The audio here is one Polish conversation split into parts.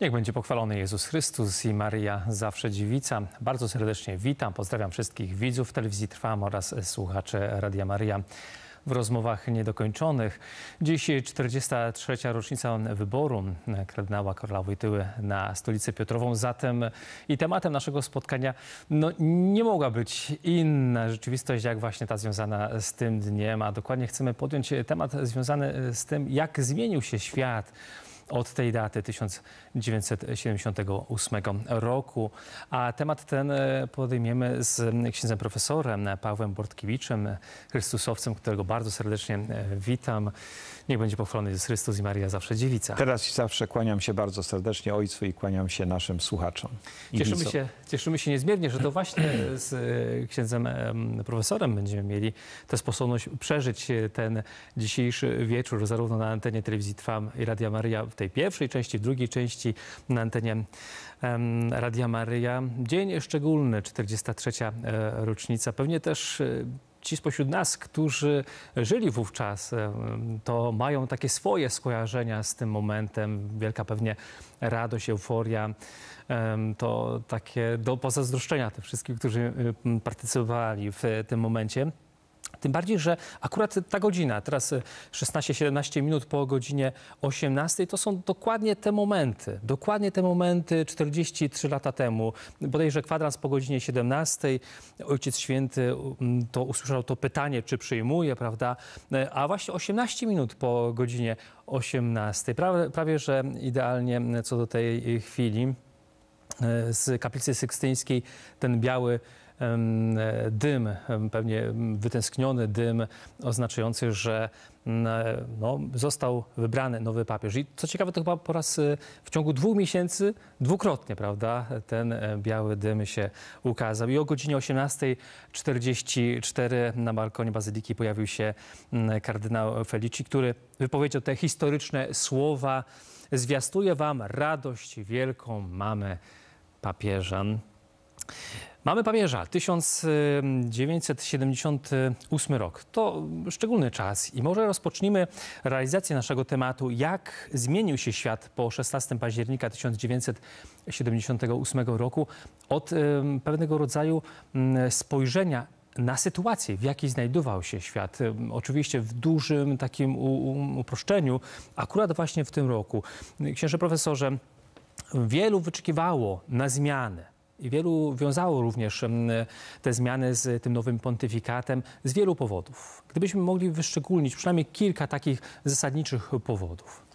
Niech będzie pochwalony Jezus Chrystus i Maria zawsze dziewica. Bardzo serdecznie witam, pozdrawiam wszystkich widzów telewizji Trwam oraz słuchaczy Radia Maria w rozmowach niedokończonych. Dziś 43. rocznica wyboru kardynała Karola Wojtyły na stolicę Piotrową. Zatem i tematem naszego spotkania no, nie mogła być inna rzeczywistość, jak właśnie ta związana z tym dniem, a dokładnie chcemy podjąć temat związany z tym, jak zmienił się świat od tej daty 1978 roku. A temat ten e, podejmiemy z księdzem profesorem Pawłem Bortkiewiczem, Chrystusowcem, którego bardzo serdecznie e, witam. Niech będzie pochwalony Jezus Chrystus i Maria zawsze dziewica. Teraz i zawsze kłaniam się bardzo serdecznie Ojcu i kłaniam się naszym słuchaczom. Cieszymy się, cieszymy się niezmiernie, że to właśnie z e, księdzem profesorem będziemy mieli tę sposobność przeżyć ten dzisiejszy wieczór, zarówno na antenie telewizji Trwam i Radia Maria w tej pierwszej części, w drugiej części na antenie Radia Maryja. Dzień szczególny, 43. E, rocznica. Pewnie też e, ci spośród nas, którzy żyli wówczas, e, to mają takie swoje skojarzenia z tym momentem. Wielka pewnie radość, euforia. To takie do pozazdroszczenia tych wszystkich, którzy partycypowali w tym momencie. Tym bardziej, że akurat ta godzina, teraz 16-17 e, minut po godzinie 18, to są dokładnie te momenty, dokładnie te momenty 43 lata temu. Bodajże kwadrans po godzinie 17, Ojciec Święty to usłyszał to pytanie, czy przyjmuje, prawda? E, a właśnie 18 minut po godzinie 18, prawie, prawie że idealnie co do tej chwili e, z kaplicy sykstyńskiej ten biały dym, pewnie wytęskniony dym oznaczający, że no, został wybrany nowy papież. I co ciekawe, to chyba po raz y, w ciągu dwóch miesięcy dwukrotnie, prawda, ten e, biały dym się ukazał. I o godzinie 18.44 na balkonie Bazyliki pojawił się kardynał Felici, który wypowiedział te historyczne słowa. Zwiastuję wam radość wielką mamy papieża. Mamy papieża, 1978 rok. To szczególny czas i może rozpocznijmy realizację naszego tematu, jak zmienił się świat po 16 października 1978 roku od pewnego rodzaju spojrzenia na sytuację, w jakiej znajdował się świat. Oczywiście w dużym takim uproszczeniu, akurat właśnie w tym roku. Księże profesorze, wielu wyczekiwało na zmianę i wielu wiązało również te zmiany z tym nowym pontyfikatem z wielu powodów. Gdybyśmy mogli wyszczególnić przynajmniej kilka takich zasadniczych powodów.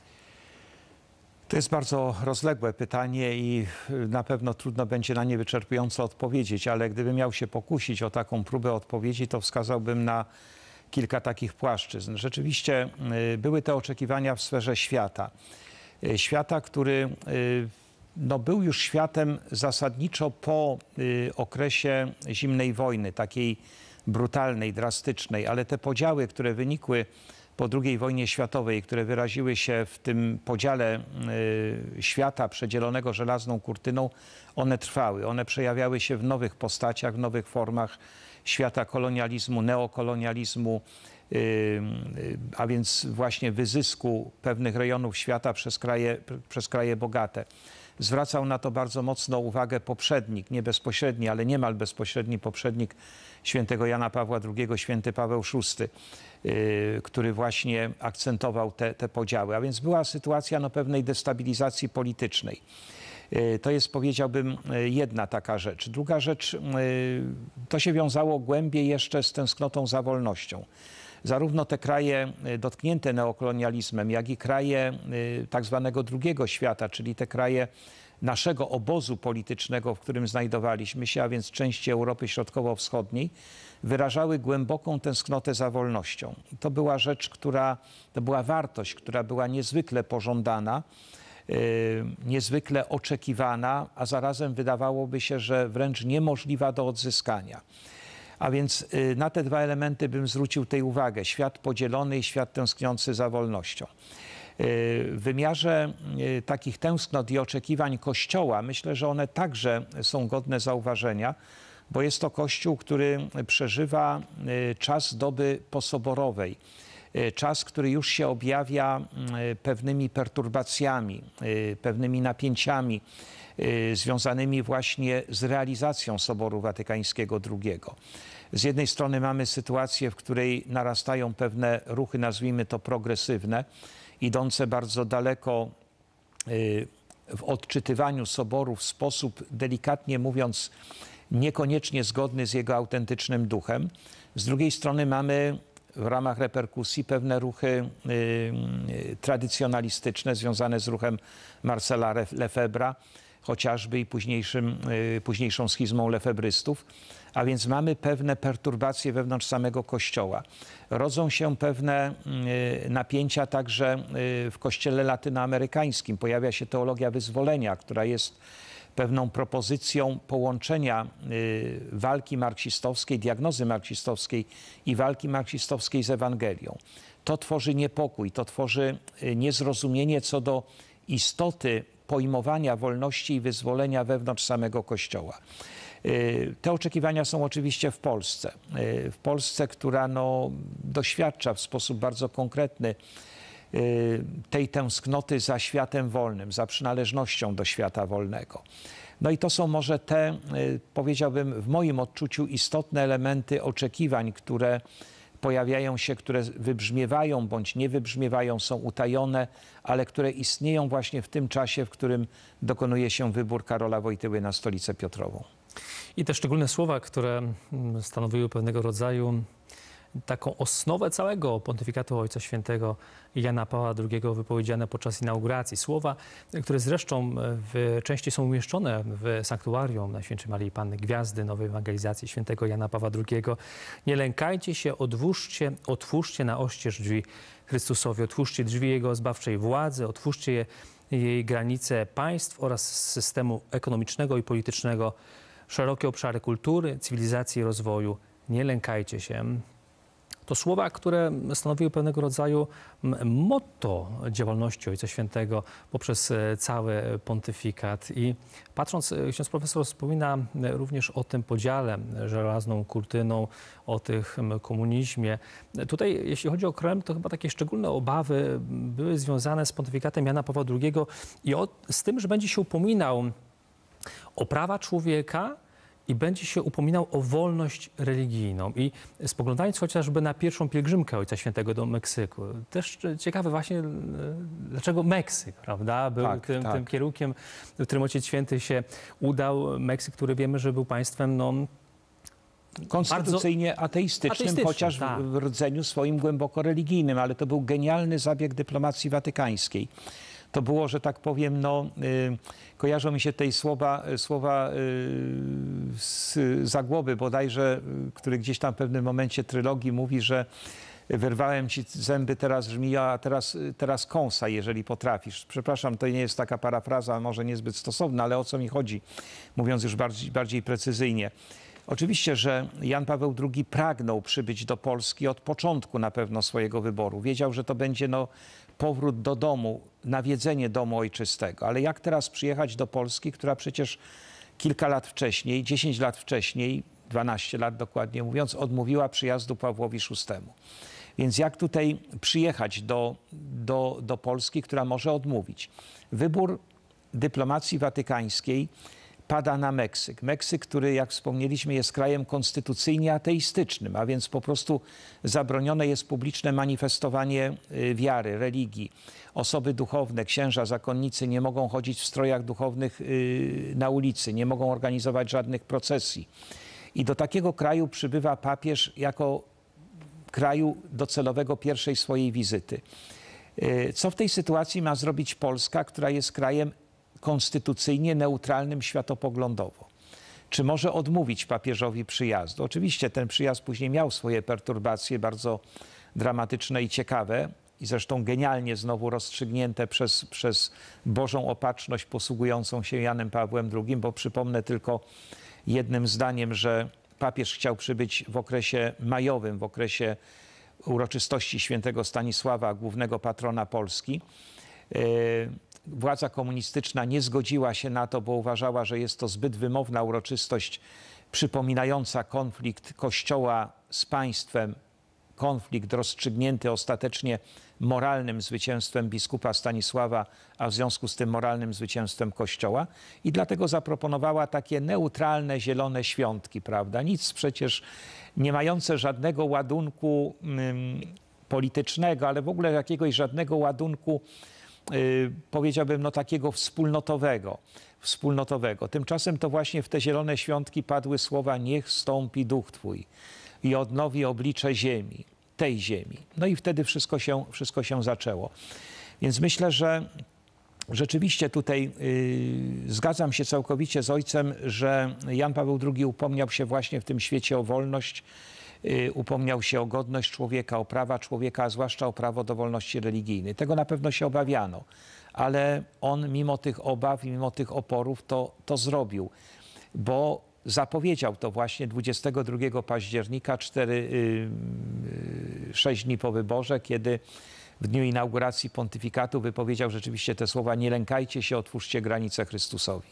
To jest bardzo rozległe pytanie i y, na pewno trudno będzie na nie wyczerpująco odpowiedzieć, ale gdybym miał się pokusić o taką próbę odpowiedzi, to wskazałbym na kilka takich płaszczyzn. Rzeczywiście y, były te oczekiwania w sferze świata. Y, świata, który no, był już światem zasadniczo po y, okresie zimnej wojny, takiej brutalnej, drastycznej, ale te podziały, które wynikły po II wojnie światowej, które wyraziły się w tym podziale y, świata przedzielonego żelazną kurtyną, one trwały. One przejawiały się w nowych postaciach, w nowych formach świata kolonializmu, neokolonializmu, y, y, a więc właśnie wyzysku pewnych rejonów świata przez kraje, przez kraje bogate. Zwracał na to bardzo mocno uwagę poprzednik, nie bezpośredni, ale niemal bezpośredni poprzednik świętego Jana Pawła II, święty Paweł VI, y, który właśnie akcentował te, te podziały. A więc była sytuacja no, pewnej destabilizacji politycznej. Y, to jest, powiedziałbym, y, jedna taka rzecz. Druga rzecz, to się wiązało głębiej jeszcze z tęsknotą za wolnością zarówno te kraje y, dotknięte neokolonializmem, jak i kraje y, tak zwanego drugiego świata, czyli te kraje naszego obozu politycznego, w którym znajdowaliśmy się, a więc części Europy Środkowo-Wschodniej, wyrażały głęboką tęsknotę za wolnością. To była rzecz, która, to była wartość, która była niezwykle pożądana, yy, niezwykle oczekiwana, a zarazem wydawałoby się, że wręcz niemożliwa do odzyskania. A więc y, na te dwa elementy bym zwrócił tej uwagę. Świat podzielony i świat tęskniący za wolnością. Y, w wymiarze y, takich tęsknot i oczekiwań Kościoła myślę, że one także są godne zauważenia, bo jest to Kościół, który przeżywa czas doby posoborowej. czas, który już się objawia pewnymi perturbacjami, pewnymi napięciami związanymi właśnie z realizacją Soboru Watykańskiego II. Z jednej strony mamy sytuację, w której narastają pewne ruchy, nazwijmy to progresywne, idące bardzo daleko y, w odczytywaniu Soboru w sposób, delikatnie mówiąc, niekoniecznie zgodny z jego autentycznym duchem. Z drugiej strony mamy w ramach reperkusji pewne ruchy y, tradycjonalistyczne związane z ruchem Marcela Lefebvra, chociażby i późniejszym, y, późniejszą schizmą lefebrystów. A więc mamy pewne perturbacje wewnątrz samego Kościoła. Rodzą się pewne y, napięcia także y, w Kościele latynoamerykańskim. Pojawia się teologia wyzwolenia, która jest pewną propozycją połączenia y, walki marksistowskiej, diagnozy marksistowskiej i walki marksistowskiej z Ewangelią. To tworzy niepokój, to tworzy niezrozumienie co do istoty pojmowania wolności i wyzwolenia wewnątrz samego Kościoła. Y, Te oczekiwania są oczywiście w Polsce. Y, W Polsce, która no, doświadcza w sposób bardzo konkretny y, tej tęsknoty za światem wolnym, za przynależnością do świata wolnego. No i to są może te, powiedziałbym, w moim odczuciu istotne elementy oczekiwań, które pojawiają się, które wybrzmiewają bądź nie wybrzmiewają, są utajone, ale które istnieją właśnie w tym czasie, w którym dokonuje się wybór Karola Wojtyły na stolicę Piotrową. I te szczególne słowa, które mm, stanowiły pewnego rodzaju taką osnowę całego pontyfikatu Ojca Świętego Jana Pawła II wypowiedziane podczas inauguracji. Słowa, które zresztą w, częściej są umieszczone w sanktuarium Najświętszej Marii Panny Gwiazdy Nowej Ewangelizacji Świętego Jana Pawła II. Nie lękajcie się, odwóżcie, otwórzcie na oścież drzwi Chrystusowi, otwórzcie drzwi Jego zbawczej władzy, otwórzcie je, jej granice państw oraz systemu ekonomicznego i politycznego, szerokie obszary kultury, cywilizacji i rozwoju. Nie lękajcie się. To słowa, które stanowiły pewnego rodzaju motto działalności Ojca Świętego poprzez e, cały pontyfikat. I patrząc, e, ksiądz profesor wspomina e, również o tym podziale żelazną kurtyną, o tych komunizmie. Tutaj, jeśli chodzi o Kreml, to chyba takie szczególne obawy były związane z pontyfikatem Jana Pawła II i o, z tym, że będzie się upominał o prawa człowieka i będzie się upominał o wolność religijną. I spoglądając chociażby na pierwszą pielgrzymkę Ojca Świętego do Meksyku, też ciekawe właśnie, dlaczego Meksyk, prawda, był Tak, tym, tak. tym kierunkiem, w którym Ojciec Święty się udał. Meksyk, który wiemy, że był państwem, no, Konstytucyjnie ateistycznym, ateistycznym, chociaż tak. w rdzeniu swoim głęboko religijnym, ale to był genialny zabieg dyplomacji watykańskiej. To było, że tak powiem, no, y, kojarzą mi się tej słowa, słowa y, z Zagłoby bodajże, y, który gdzieś tam w pewnym momencie trylogii mówi, że wyrwałem ci zęby, teraz żmija, a teraz, teraz kąsa, jeżeli potrafisz. Przepraszam, to nie jest taka parafraza, może niezbyt stosowna, ale o co mi chodzi, mówiąc już bardziej, bardziej precyzyjnie. Oczywiście, że Jan Paweł II pragnął przybyć do Polski od początku na pewno swojego wyboru. Wiedział, że to będzie no, powrót do domu, nawiedzenie domu ojczystego. Ale jak teraz przyjechać do Polski, która przecież kilka lat wcześniej, 10 lat wcześniej, 12 lat dokładnie mówiąc, odmówiła przyjazdu Pawłowi VI. Więc jak tutaj przyjechać do, do, do Polski, która może odmówić? Wybór dyplomacji watykańskiej pada na Meksyk. Meksyk, który, jak wspomnieliśmy, jest krajem konstytucyjnie ateistycznym, a więc po prostu zabronione jest publiczne manifestowanie y, wiary, religii. Osoby duchowne, księża, zakonnicy nie mogą chodzić w strojach duchownych y, na ulicy, nie mogą organizować żadnych procesji. I do takiego kraju przybywa papież jako kraju docelowego pierwszej swojej wizyty. Y, Co w tej sytuacji ma zrobić Polska, która jest krajem konstytucyjnie neutralnym światopoglądowo? Czy może odmówić papieżowi przyjazdu? Oczywiście ten przyjazd później miał swoje perturbacje bardzo dramatyczne i ciekawe i zresztą genialnie znowu rozstrzygnięte przez, przez Bożą opatrzność posługującą się Janem Pawłem II, bo przypomnę tylko jednym zdaniem, że papież chciał przybyć w okresie majowym, w okresie uroczystości świętego Stanisława, głównego patrona Polski. Władza komunistyczna nie zgodziła się na to, bo uważała, że jest to zbyt wymowna uroczystość przypominająca konflikt Kościoła z państwem konflikt rozstrzygnięty ostatecznie moralnym zwycięstwem biskupa Stanisława, a w związku z tym moralnym zwycięstwem Kościoła i dlatego zaproponowała takie neutralne, zielone świątki, prawda? Nic przecież nie mające żadnego ładunku ym, politycznego, ale w ogóle jakiegoś żadnego ładunku, powiedziałbym, no takiego wspólnotowego wspólnotowego. Tymczasem to właśnie w te zielone świątki padły słowa niech stąpi duch Twój i odnowi oblicze ziemi, tej ziemi. No i wtedy wszystko się, wszystko się zaczęło. Więc myślę, że rzeczywiście tutaj yy, zgadzam się całkowicie z ojcem, że Jan Paweł II upomniał się właśnie w tym świecie o wolność, upomniał się o godność człowieka, o prawa człowieka, a zwłaszcza o prawo do wolności religijnej. Tego na pewno się obawiano ale on mimo tych obaw, mimo tych oporów to, to zrobił, bo zapowiedział to właśnie 22 października, 4, 6 dni po wyborze, kiedy w dniu inauguracji pontyfikatu wypowiedział rzeczywiście te słowa: Nie lękajcie się, otwórzcie granice Chrystusowi.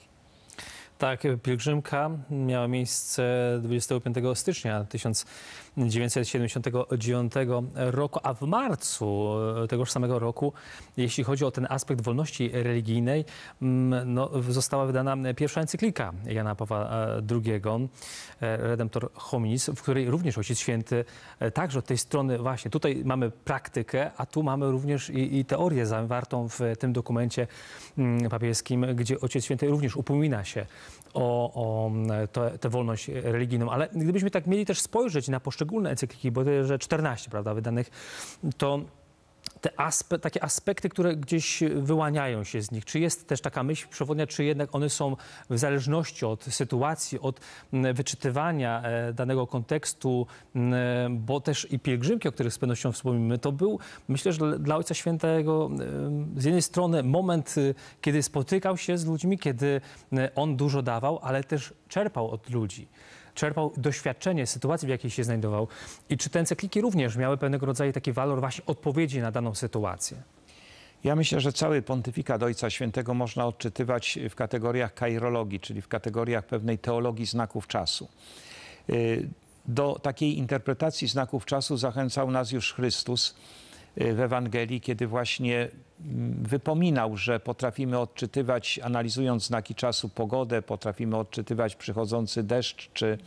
Tak, pielgrzymka miała miejsce 25 stycznia 1979 roku, a w marcu tegoż samego roku, jeśli chodzi o ten aspekt wolności religijnej, mm, no, została wydana pierwsza encyklika Jana Pawła II, e, Redemptor Hominis, w której również Ojciec Święty e, także od tej strony właśnie, tutaj mamy praktykę, a tu mamy również i, i teorię zawartą w tym dokumencie mm, papieskim, gdzie Ojciec Święty również upomina się o, o tę wolność religijną. Ale gdybyśmy tak mieli też spojrzeć na poszczególne encykliki, bo to jest 14 prawda, wydanych, to te aspe takie aspekty, które gdzieś wyłaniają się z nich? Czy jest też taka myśl przewodnia, czy jednak one są w zależności od sytuacji, od wyczytywania e, danego kontekstu, bo też i pielgrzymki, o których z pewnością wspomnimy, to był, myślę, że dla Ojca Świętego z jednej strony moment, y, kiedy spotykał się z ludźmi, kiedy on dużo dawał, ale też czerpał od ludzi czerpał doświadczenie sytuacji, w jakiej się znajdował. I czy te encykliki również miały pewnego rodzaju taki walor właśnie odpowiedzi na daną sytuację? Ja myślę, że cały pontyfikat Ojca Świętego można odczytywać w kategoriach kairologii, czyli w kategoriach pewnej teologii znaków czasu. Y, do takiej interpretacji znaków czasu zachęcał nas już Chrystus w Ewangelii, kiedy właśnie wypominał, że potrafimy odczytywać, analizując znaki czasu, pogodę, potrafimy odczytywać przychodzący deszcz czy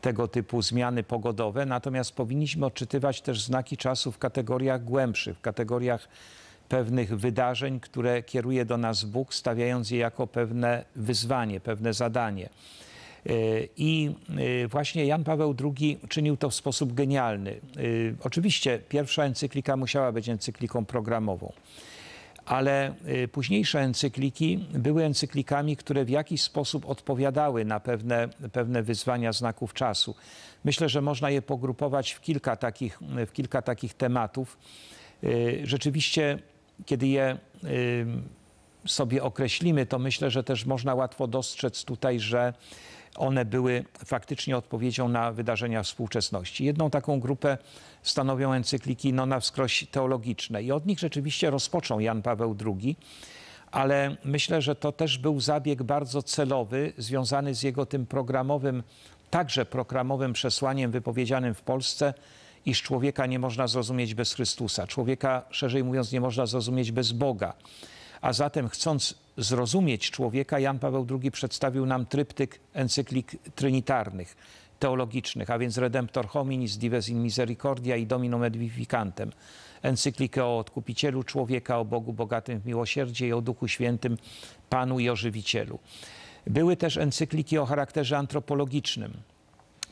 tego typu zmiany pogodowe, natomiast powinniśmy odczytywać też znaki czasu w kategoriach głębszych, w kategoriach pewnych wydarzeń, które kieruje do nas Bóg, stawiając je jako pewne wyzwanie, pewne zadanie. E, I e, właśnie Jan Paweł II czynił to w sposób genialny. E, oczywiście pierwsza encyklika musiała być encykliką programową ale późniejsze encykliki były encyklikami, które w jakiś sposób odpowiadały na pewne, pewne wyzwania znaków czasu. Myślę, że można je pogrupować w kilka takich, w kilka takich tematów. Rzeczywiście, kiedy je sobie określimy, to myślę, że też można łatwo dostrzec tutaj, że one były faktycznie odpowiedzią na wydarzenia współczesności. Jedną taką grupę stanowią encykliki no, na wskroś teologiczne i od nich rzeczywiście rozpoczął Jan Paweł II, ale myślę, że to też był zabieg bardzo celowy, związany z jego tym programowym, także programowym przesłaniem wypowiedzianym w Polsce, iż człowieka nie można zrozumieć bez Chrystusa. Człowieka, szerzej mówiąc, nie można zrozumieć bez Boga. A zatem chcąc zrozumieć człowieka, Jan Paweł II przedstawił nam tryptyk encyklik trinitarnych, teologicznych, a więc Redemptor Hominis, Dives in Misericordia i Dominum et Vivificantem. Encyklikę o odkupicielu człowieka, o Bogu bogatym w miłosierdzie i o Duchu Świętym, Panu i ożywicielu. Były też encykliki o charakterze antropologicznym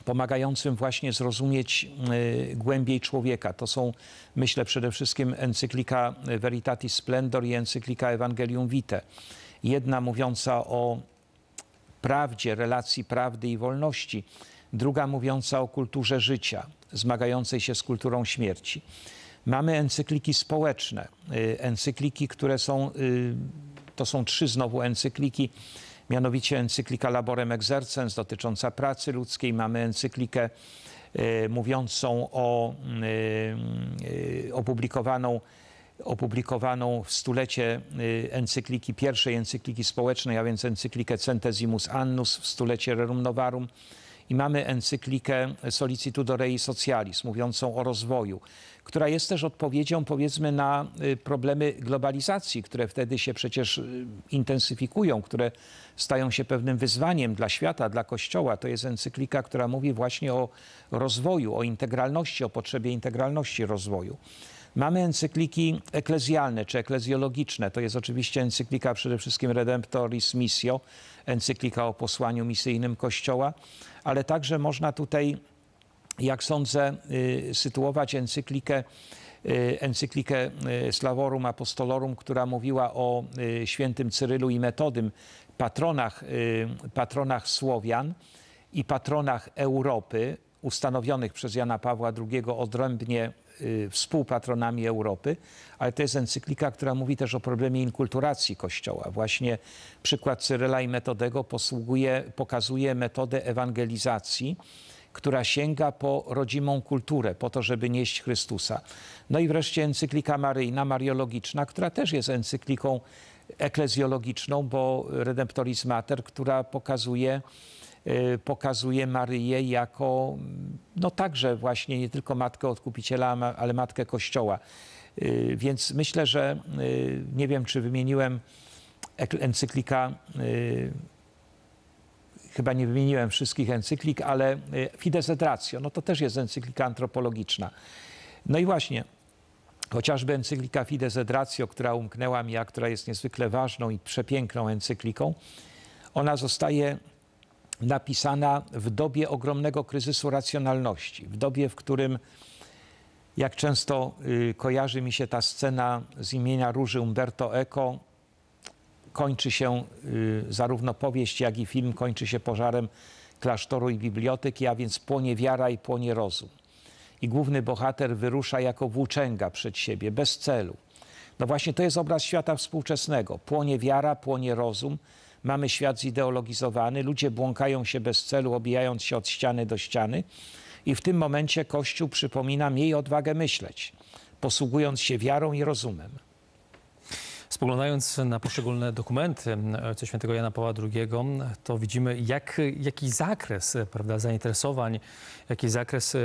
pomagającym właśnie zrozumieć y, głębiej człowieka. To są, myślę, przede wszystkim encyklika Veritatis Splendor i encyklika Evangelium Vitae. Jedna mówiąca o prawdzie, relacji prawdy i wolności, druga mówiąca o kulturze życia, zmagającej się z kulturą śmierci. Mamy encykliki społeczne, y, encykliki, które są, y, to są trzy znowu encykliki mianowicie encyklika Laborem Exercens dotycząca pracy ludzkiej. Mamy encyklikę y, mówiącą o y, y, opublikowaną opublikowaną w stulecie encykliki, pierwszej encykliki społecznej, a więc encyklikę Centesimus Annus w stulecie Rerum Novarum i mamy encyklikę Solicitudo Rei Socialis, mówiącą o rozwoju, która jest też odpowiedzią powiedzmy na y, problemy globalizacji, które wtedy się przecież y, intensyfikują, które stają się pewnym wyzwaniem dla świata, dla Kościoła. To jest encyklika, która mówi właśnie o rozwoju, o integralności, o potrzebie integralności rozwoju. Mamy encykliki eklezjalne czy eklezjologiczne. To jest oczywiście encyklika przede wszystkim Redemptoris Missio, encyklika o posłaniu misyjnym Kościoła, ale także można tutaj, jak sądzę, y, sytuować encyklikę y, encyklikę y, Slavorum Apostolorum, która mówiła o świętym Cyrylu i Metodym, patronach, patronach Słowian i patronach Europy, ustanowionych przez Jana Pawła II odrębnie współpatronami Europy, ale to jest encyklika, która mówi też o problemie inkulturacji Kościoła. Właśnie przykład Cyryla i Metodego posługuje, pokazuje metodę ewangelizacji, która sięga po rodzimą kulturę, po to, żeby nieść Chrystusa. No i wreszcie encyklika maryjna, mariologiczna, która też jest encykliką eklezjologiczną, bo Redemptoris Mater, która pokazuje Y, pokazuje Maryję jako no także właśnie nie tylko matkę odkupiciela, ale matkę Kościoła. Y, więc myślę, że y, nie wiem, czy wymieniłem encyklika, chyba nie wymieniłem wszystkich encyklik, ale Fides et Ratio, no to też jest encyklika antropologiczna. No i właśnie, chociażby encyklika Fides et Ratio, która umknęła mi, a która jest niezwykle ważną i przepiękną encykliką, ona zostaje napisana w dobie ogromnego kryzysu racjonalności, w dobie, w którym, jak często y, kojarzy mi się ta scena z imienia Róży Umberto Eco, kończy się y, zarówno powieść, jak i film kończy się pożarem klasztoru i biblioteki, a więc płonie wiara i płonie rozum. I główny bohater wyrusza jako włóczęga przed siebie, bez celu. No właśnie to jest obraz świata współczesnego. Płonie wiara, płonie rozum, Mamy świat zideologizowany, ludzie błąkają się bez celu, obijając się od ściany do ściany. I w tym momencie Kościół przypomina, miej odwagę myśleć, posługując się wiarą i rozumem. Spoglądając na poszczególne dokumenty Ojca Świętego Jana Pawła II, to widzimy, jak, jaki zakres prawda, zainteresowań, jaki zakres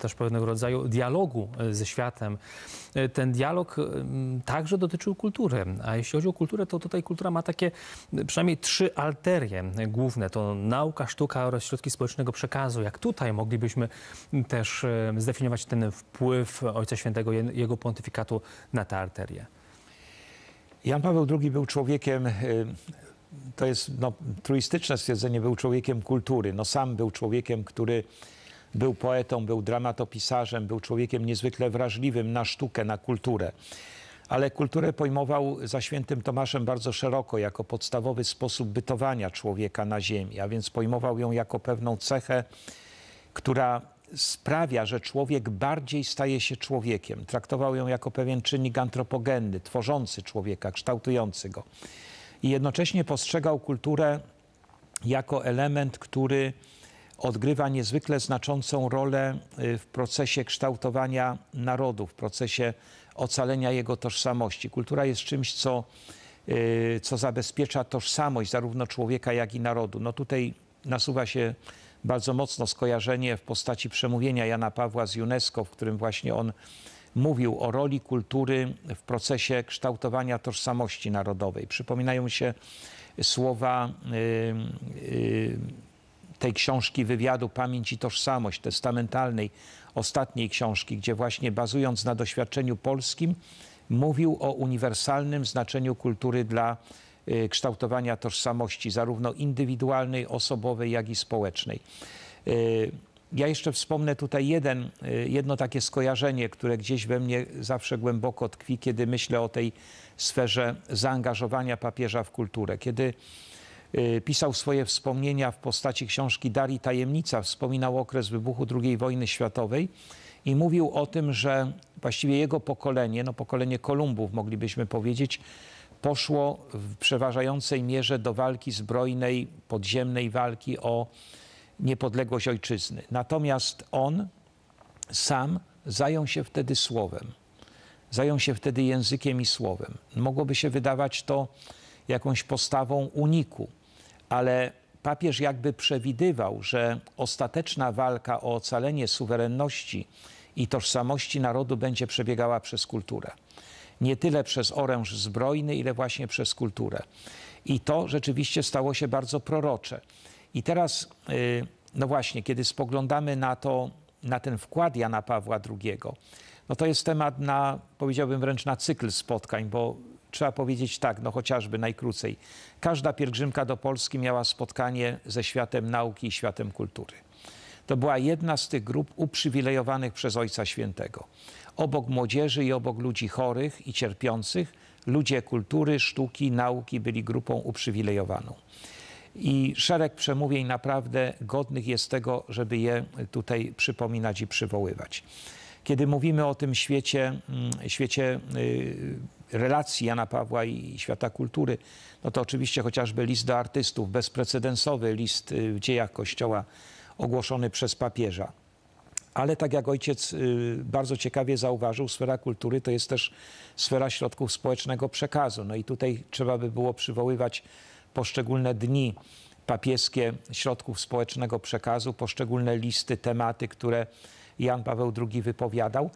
też pewnego rodzaju dialogu e, ze światem. E, ten dialog także dotyczył kultury. A jeśli chodzi o kulturę, to tutaj kultura ma takie przynajmniej trzy alterie główne. To nauka, sztuka oraz środki społecznego przekazu. Jak tutaj moglibyśmy też zdefiniować ten wpływ Ojca Świętego, jego pontyfikatu na te arterie? Jan Paweł II był człowiekiem, y, to jest no, truistyczne stwierdzenie, był człowiekiem kultury. No, sam był człowiekiem, który był poetą, był dramatopisarzem, był człowiekiem niezwykle wrażliwym na sztukę, na kulturę. Ale kulturę pojmował za świętym Tomaszem bardzo szeroko, jako podstawowy sposób bytowania człowieka na ziemi, a więc pojmował ją jako pewną cechę, która sprawia, że człowiek bardziej staje się człowiekiem. Traktował ją jako pewien czynnik antropogenny, tworzący człowieka, kształtujący go. I jednocześnie postrzegał kulturę jako element, który odgrywa niezwykle znaczącą rolę y, w procesie kształtowania narodu, w procesie ocalenia jego tożsamości. Kultura jest czymś, co, y, co zabezpiecza tożsamość zarówno człowieka, jak i narodu. No tutaj nasuwa się bardzo mocno skojarzenie w postaci przemówienia Jana Pawła z UNESCO, w którym właśnie on mówił o roli kultury w procesie kształtowania tożsamości narodowej. Przypominają się słowa y, y, tej książki wywiadu Pamięć i Tożsamość testamentalnej, ostatniej książki, gdzie właśnie bazując na doświadczeniu polskim, mówił o uniwersalnym znaczeniu kultury dla kształtowania tożsamości, zarówno indywidualnej, osobowej, jak i społecznej. Y, ja jeszcze wspomnę tutaj jeden, y, jedno takie skojarzenie, które gdzieś we mnie zawsze głęboko tkwi, kiedy myślę o tej sferze zaangażowania papieża w kulturę. Kiedy pisał swoje wspomnienia w postaci książki Darii Tajemnica, wspominał okres wybuchu II wojny światowej i mówił o tym, że właściwie jego pokolenie, no pokolenie Kolumbów moglibyśmy powiedzieć, poszło w przeważającej mierze do walki zbrojnej, podziemnej walki o niepodległość ojczyzny. Natomiast on sam zajął się wtedy słowem. Zajął się wtedy językiem i słowem. Mogłoby się wydawać to jakąś postawą uniku, ale papież jakby przewidywał, że ostateczna walka o ocalenie suwerenności i tożsamości narodu będzie przebiegała przez kulturę. Nie tyle przez oręż zbrojny, ile właśnie przez kulturę. I to rzeczywiście stało się bardzo prorocze. I teraz, y, no właśnie, kiedy spoglądamy na to, na ten wkład Jana Pawła II, no to jest temat na, powiedziałbym wręcz na cykl spotkań, bo trzeba powiedzieć tak, no chociażby najkrócej. Każda pielgrzymka do Polski miała spotkanie ze światem nauki i światem kultury. To była jedna z tych grup uprzywilejowanych przez Ojca Świętego. Obok młodzieży i obok ludzi chorych i cierpiących, ludzie kultury, sztuki, nauki byli grupą uprzywilejowaną. I szereg przemówień naprawdę godnych jest tego, żeby je tutaj przypominać i przywoływać. Kiedy mówimy o tym świecie, mm, świecie y, relacji Jana Pawła i świata kultury, no to oczywiście chociażby list do artystów, bezprecedensowy list y, w dziejach Kościoła ogłoszony przez papieża. Ale tak jak ojciec y, bardzo ciekawie zauważył, sfera kultury to jest też sfera środków społecznego przekazu. No i tutaj trzeba by było przywoływać poszczególne dni papieskie środków społecznego przekazu, poszczególne listy, tematy, które Jan Paweł II wypowiadał,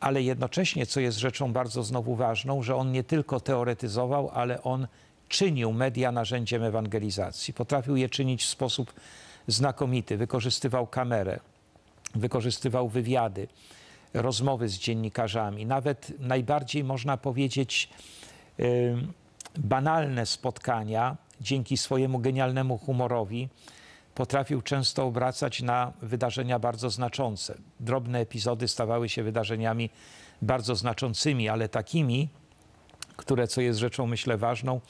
ale jednocześnie, co jest rzeczą bardzo znowu ważną, że on nie tylko teoretyzował, ale on czynił media narzędziem ewangelizacji. Potrafił je czynić w sposób znakomity. Wykorzystywał kamerę, wykorzystywał wywiady, rozmowy z dziennikarzami, nawet najbardziej można powiedzieć yy, banalne spotkania dzięki swojemu genialnemu humorowi potrafił często obracać na wydarzenia bardzo znaczące. Drobne epizody stawały się wydarzeniami bardzo znaczącymi, ale takimi, które, co jest rzeczą myślę ważną,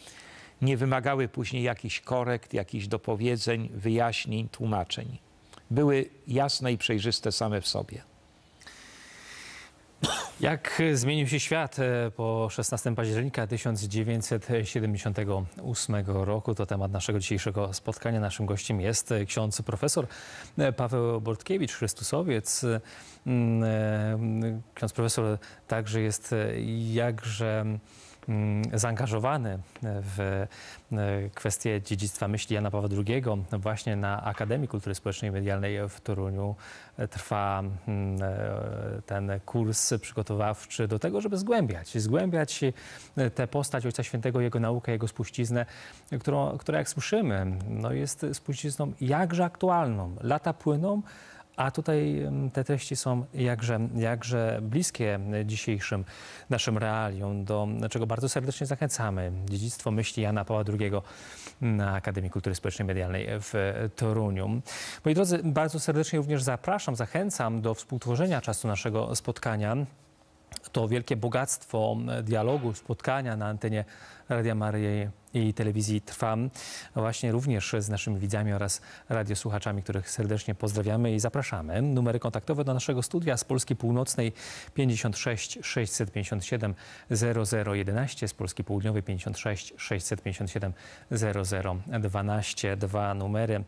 nie wymagały później jakichś korekt, jakichś dopowiedzeń, wyjaśnień, tłumaczeń. Były jasne i przejrzyste same w sobie. Jak zmienił się świat e, po 16 października 1978 roku? To temat naszego dzisiejszego spotkania. Naszym gościem jest ksiądz profesor e, Paweł Bortkiewicz, Chrystusowiec. E, ksiądz profesor także jest jakże zaangażowany w kwestię dziedzictwa myśli Jana Pawła II. Właśnie na Akademii Kultury Społecznej i Medialnej w Toruniu trwa mm, ten kurs przygotowawczy do tego, żeby zgłębiać, zgłębiać tę postać Ojca Świętego, jego naukę, jego spuściznę, którą, która jak słyszymy, no jest spuścizną jakże aktualną. Lata płyną, a tutaj te treści są jakże, jakże bliskie dzisiejszym naszym realiom, do czego bardzo serdecznie zachęcamy. Dziedzictwo myśli Jana Pawła II na Akademii Kultury Społecznej Medialnej w Toruniu. Moi drodzy, bardzo serdecznie również zapraszam, zachęcam do współtworzenia czasu naszego spotkania to wielkie bogactwo dialogu, spotkania na antenie Radia Maryji i telewizji trwa właśnie również z naszymi widzami oraz radiosłuchaczami, których serdecznie pozdrawiamy i zapraszamy. Numery kontaktowe do naszego studia z Polski Północnej 56 657 0011, z Polski Południowej 56 657 0012. Dwa numery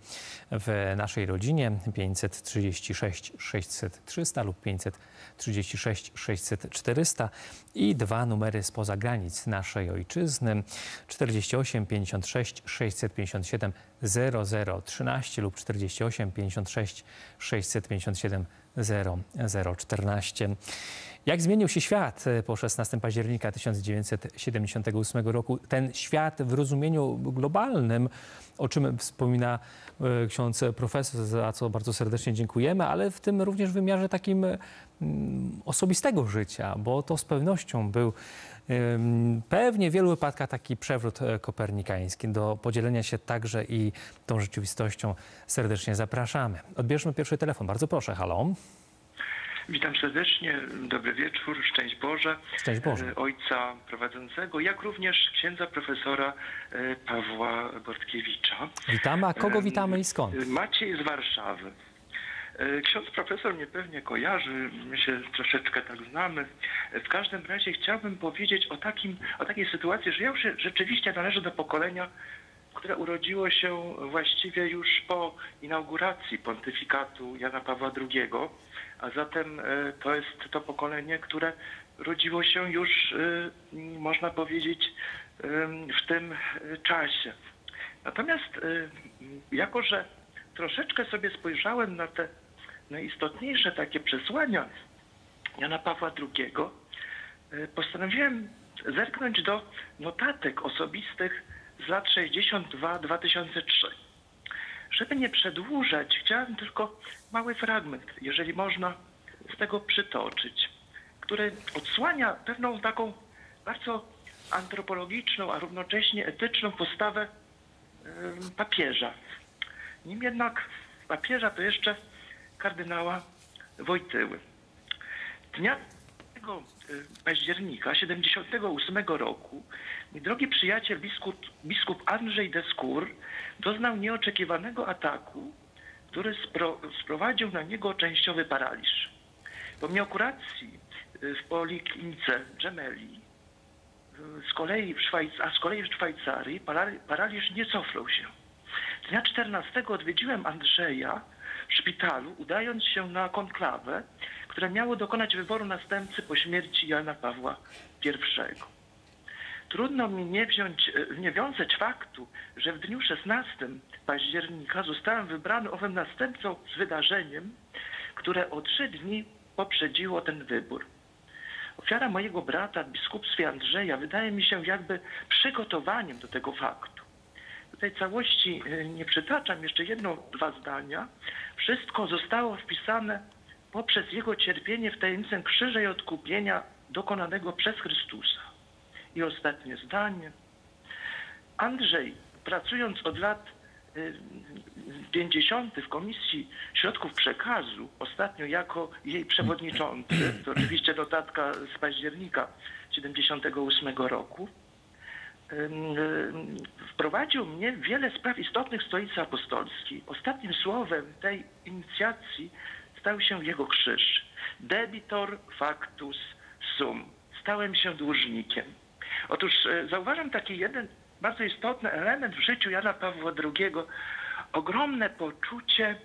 w naszej rodzinie 536 600 300 lub 536 600 400 i dwa numery spoza granic naszej ojczyzny 48 56 657 0013 lub 48 56 657 0014. Jak zmienił się świat e, po 16 października 1978 roku? Ten świat w rozumieniu globalnym, o czym wspomina e, ksiądz profesor, za co bardzo serdecznie dziękujemy, ale w tym również wymiarze takim mm, osobistego życia, bo to z pewnością był pewnie w wielu wypadkach taki przewrót e, kopernikański. Do podzielenia się także i tą rzeczywistością serdecznie zapraszamy. Odbierzmy pierwszy telefon. Bardzo proszę. Halo. Witam serdecznie, dobry wieczór, szczęść Boże. Szczęść Boże. E, ojca prowadzącego, jak również księdza profesora e, Pawła Bortkiewicza. Witamy, a kogo witamy i skąd? Maciej z Warszawy. Ksiądz profesor mnie pewnie kojarzy, my się troszeczkę tak znamy. W każdym razie chciałbym powiedzieć o, takim, o takiej sytuacji, że ja już rzeczywiście należę do pokolenia, które urodziło się właściwie już po inauguracji pontyfikatu Jana Pawła II, a zatem e, to jest to pokolenie, które rodziło się już, e, można powiedzieć, w tym czasie. Natomiast jako, że troszeczkę sobie spojrzałem na te najistotniejsze takie przesłania Jana Pawła II, y, postanowiłem zerknąć do notatek osobistych z lat 62-2003. Żeby nie przedłużać, chciałem tylko mały fragment, jeżeli można, z tego przytoczyć, który odsłania pewną taką bardzo antropologiczną, a równocześnie etyczną postawę em, papieża. Nim jednak papieża to jeszcze kardynała Wojtyły. Dnia 5 października 78 roku mój drogi przyjaciel biskup, biskup Andrzej Deskur doznał nieoczekiwanego ataku, który spro, sprowadził na niego częściowy paraliż. Po miokuracji y, w poliklinice Gemelli, y, z kolei w Szwajc- a z kolei w Szwajcarii parali- paraliż nie cofnął się. Dnia 14 odwiedziłem Andrzeja szpitalu, udając się na konklawę, które miało dokonać wyboru następcy po śmierci Jana Pawła I. Trudno mi nie, wziąć, e, nie wiązać faktu, że w dniu 16 października zostałem wybrany owym następcą z wydarzeniem, które o trzy dni poprzedziło ten wybór. Ofiara mojego brata w biskupstwie Andrzeja wydaje mi się jakby przygotowaniem do tego faktu. Tutaj całości e, nie przytaczam, jeszcze jedno, dwa zdania. Wszystko zostało wpisane poprzez jego cierpienie w tajemnicę krzyża i odkupienia dokonanego przez Chrystusa. I ostatnie zdanie. Andrzej, pracując od lat y, 50. w Komisji Środków Przekazu, ostatnio jako jej przewodniczący, to oczywiście notatka z października 78 roku, wprowadził mnie w wiele spraw istotnych Stolicy Apostolskiej. Ostatnim słowem tej inicjacji stał się jego krzyż. Debitor factus sum. Stałem się dłużnikiem. Otóż e, zauważam taki jeden bardzo istotny element w życiu Jana Pawła II. Ogromne poczucie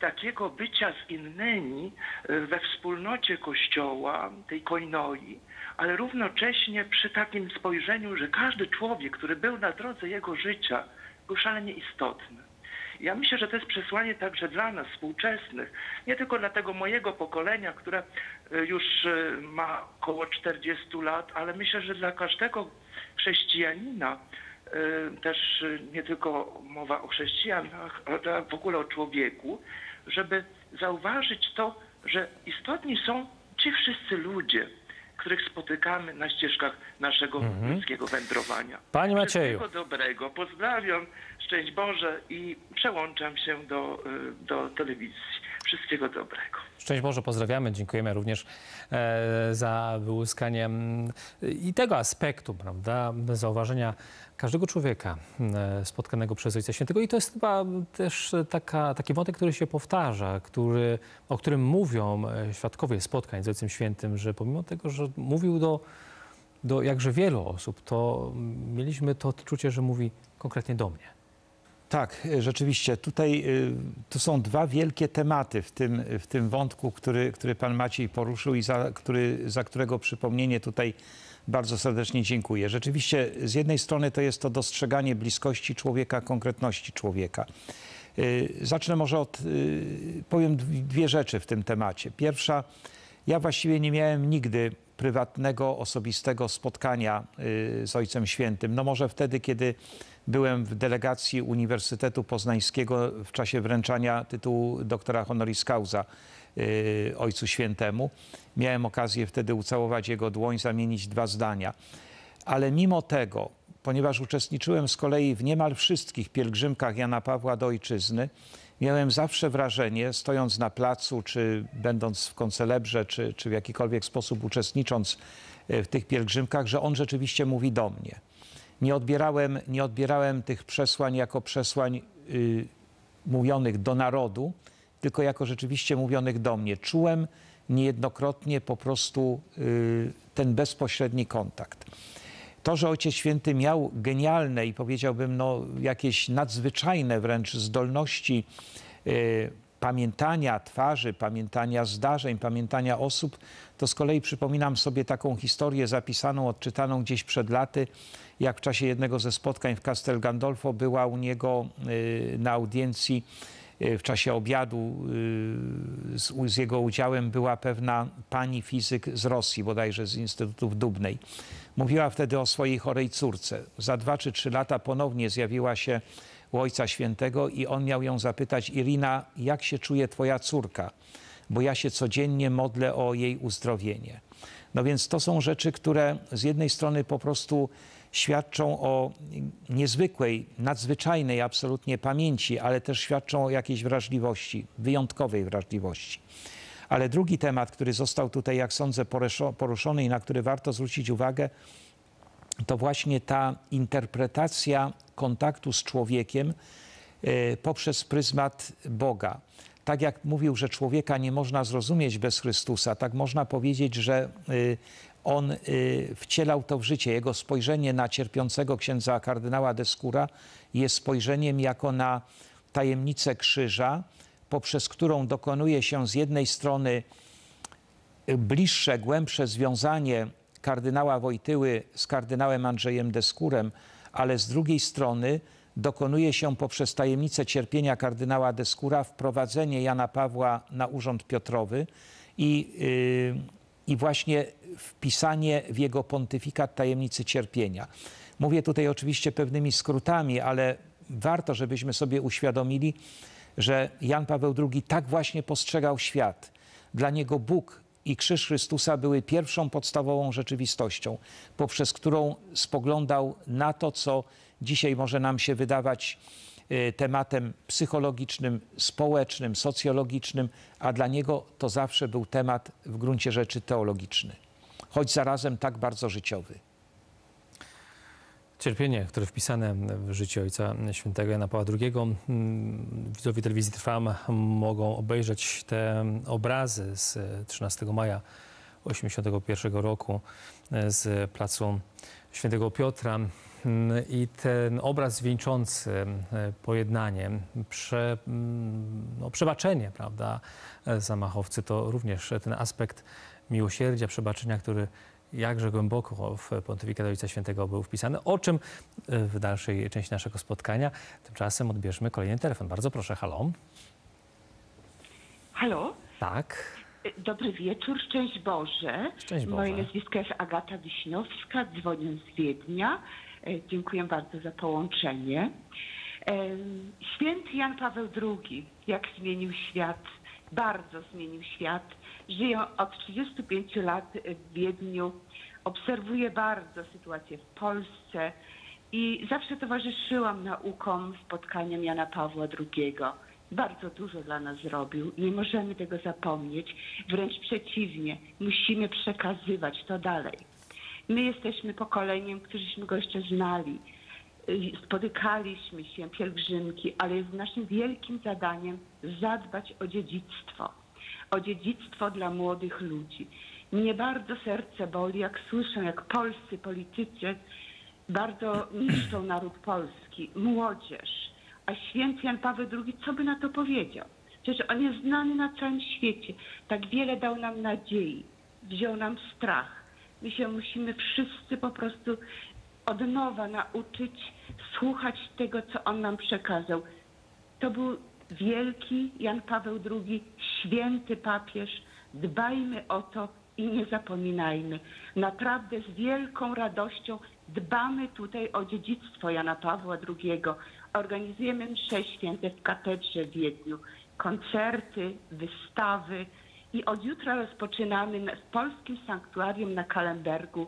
takiego bycia z innymi e, we wspólnocie Kościoła, tej koinoi, ale równocześnie przy takim spojrzeniu, że każdy człowiek, który był na drodze jego życia, był szalenie istotny. Ja myślę, że to jest przesłanie także dla nas, współczesnych, nie tylko dla tego mojego pokolenia, które e, już e, ma około 40 lat, ale myślę, że dla każdego chrześcijanina, e, też nie tylko mowa o chrześcijanach, ale w ogóle o człowieku, żeby zauważyć to, że istotni są ci wszyscy ludzie, których spotykamy na ścieżkach naszego ludzkiego wędrowania. Panie Macieju. Wszystkiego dobrego. Pozdrawiam, szczęść Boże i przełączam się do, y, do telewizji. Wszystkiego dobrego. Szczęść Boże, pozdrawiamy. Dziękujemy również e, za wyłuskanie mm, i tego aspektu, prawda, zauważenia każdego człowieka e, spotkanego przez Ojca Świętego. I to jest chyba też taka, taki wątek, który się powtarza, który, o którym mówią e, świadkowie spotkań z Ojcem Świętym, że pomimo tego, że mówił do, do jakże wielu osób, to mieliśmy to odczucie, że mówi konkretnie do mnie. Tak, e, rzeczywiście. Tutaj y, to są dwa wielkie tematy w tym, w tym wątku, który, który pan Maciej poruszył i za, który, za którego przypomnienie tutaj bardzo serdecznie dziękuję. Rzeczywiście z jednej strony to jest to dostrzeganie bliskości człowieka, konkretności człowieka. Y, Zacznę może od, powiem dwie rzeczy w tym temacie. Pierwsza, ja właściwie nie miałem nigdy prywatnego, osobistego spotkania z Ojcem Świętym. No może wtedy, kiedy byłem w delegacji Uniwersytetu Poznańskiego w czasie wręczania tytułu doktora honoris causa y, Ojcu Świętemu. Miałem okazję wtedy ucałować jego dłoń, zamienić dwa zdania. Ale mimo tego, ponieważ uczestniczyłem z kolei w niemal wszystkich pielgrzymkach Jana Pawła do ojczyzny, miałem zawsze wrażenie, stojąc na placu, czy będąc w koncelebrze, czy, czy w jakikolwiek sposób uczestnicząc e, w tych pielgrzymkach, że on rzeczywiście mówi do mnie. Nie odbierałem, nie odbierałem tych przesłań jako przesłań y, mówionych do narodu, tylko jako rzeczywiście mówionych do mnie. Czułem niejednokrotnie po prostu y, ten bezpośredni kontakt. To, że Ojciec Święty miał genialne i powiedziałbym no, jakieś nadzwyczajne wręcz zdolności y, pamiętania twarzy, pamiętania zdarzeń, pamiętania osób, to z kolei przypominam sobie taką historię zapisaną, odczytaną gdzieś przed laty, jak w czasie jednego ze spotkań w Castel Gandolfo była u niego y, na audiencji y, w czasie obiadu y, z, z, jego udziałem była pewna pani fizyk z Rosji, bodajże z Instytutu w Dubnej. Mówiła wtedy o swojej chorej córce. Za dwa czy trzy lata ponownie zjawiła się u Ojca Świętego i on miał ją zapytać, Irina, jak się czuje twoja córka? Bo ja się codziennie modlę o jej uzdrowienie. No więc to są rzeczy, które z jednej strony po prostu świadczą o niezwykłej, nadzwyczajnej absolutnie pamięci, ale też świadczą o jakiejś wrażliwości, wyjątkowej wrażliwości. Ale drugi temat, który został tutaj, jak sądzę, poruszony i na który warto zwrócić uwagę, to właśnie ta interpretacja kontaktu z człowiekiem e, poprzez pryzmat Boga. Tak jak mówił, że człowieka nie można zrozumieć bez Chrystusa, tak można powiedzieć, że e, on e, wcielał to w życie. Jego spojrzenie na cierpiącego księdza kardynała Deskura jest spojrzeniem jako na tajemnicę krzyża, poprzez którą dokonuje się z jednej strony bliższe, głębsze związanie kardynała Wojtyły z kardynałem Andrzejem Deskurem, ale z drugiej strony dokonuje się poprzez tajemnicę cierpienia kardynała Deskura wprowadzenie Jana Pawła na urząd Piotrowy i, yy, i właśnie wpisanie w jego pontyfikat tajemnicy cierpienia. Mówię tutaj oczywiście pewnymi skrótami, ale warto, żebyśmy sobie uświadomili, że Jan Paweł II tak właśnie postrzegał świat. Dla niego Bóg i krzyż Chrystusa były pierwszą podstawową rzeczywistością, poprzez którą spoglądał na to, co dzisiaj może nam się wydawać e, tematem psychologicznym, społecznym, socjologicznym, a dla niego to zawsze był temat w gruncie rzeczy teologiczny, choć zarazem tak bardzo życiowy. Cierpienie, które wpisane w życie Ojca Świętego Jana Pawła II. Mm, widzowie telewizji Trwam mogą obejrzeć te obrazy z 13 maja 1981 roku z placu Świętego Piotra. Mm, I ten obraz wieńczący pojednanie, prze, mm, no, przebaczenie, prawda, zamachowcy, to również ten aspekt miłosierdzia, przebaczenia, który jakże głęboko w pontyfikat Ojca Świętego był wpisany, o czym e, w dalszej części naszego spotkania. Tymczasem odbierzmy kolejny telefon. Bardzo proszę, halo. Halo? Tak. E, dobry wieczór, szczęść Boże. Szczęść Boże. Moje nazwisko jest Agata Wiśniowska, dzwonię z Wiednia. E, dziękuję bardzo za połączenie. Święty Jan Paweł II, jak zmienił świat, bardzo zmienił świat. Żyję od 35 lat w Wiedniu. Obserwuję bardzo sytuację w Polsce i zawsze towarzyszyłam naukom, spotkaniom Jana Pawła II. Bardzo dużo dla nas zrobił. Nie możemy tego zapomnieć. Wręcz przeciwnie, musimy przekazywać to dalej. My jesteśmy pokoleniem, którzyśmy go jeszcze znali. Spotykaliśmy się, pielgrzymki, ale jest naszym wielkim zadaniem zadbać o dziedzictwo o dziedzictwo dla młodych ludzi. Mnie bardzo serce boli, jak słyszę, jak polscy politycy bardzo niszczą naród polski, młodzież. A święty Jan Paweł II co by na to powiedział? Przecież on jest znany na całym świecie. Tak wiele dał nam nadziei, wziął nam strach. My się musimy wszyscy po prostu od nowa nauczyć słuchać tego, co on nam przekazał. To był wielki Jan Paweł II, święty papież. Dbajmy o to i nie zapominajmy. Naprawdę z wielką radością dbamy tutaj o dziedzictwo Jana Pawła II. Organizujemy msze święte w katedrze w Wiedniu, koncerty, wystawy i od jutra rozpoczynamy w polskim sanktuarium na Kalembergu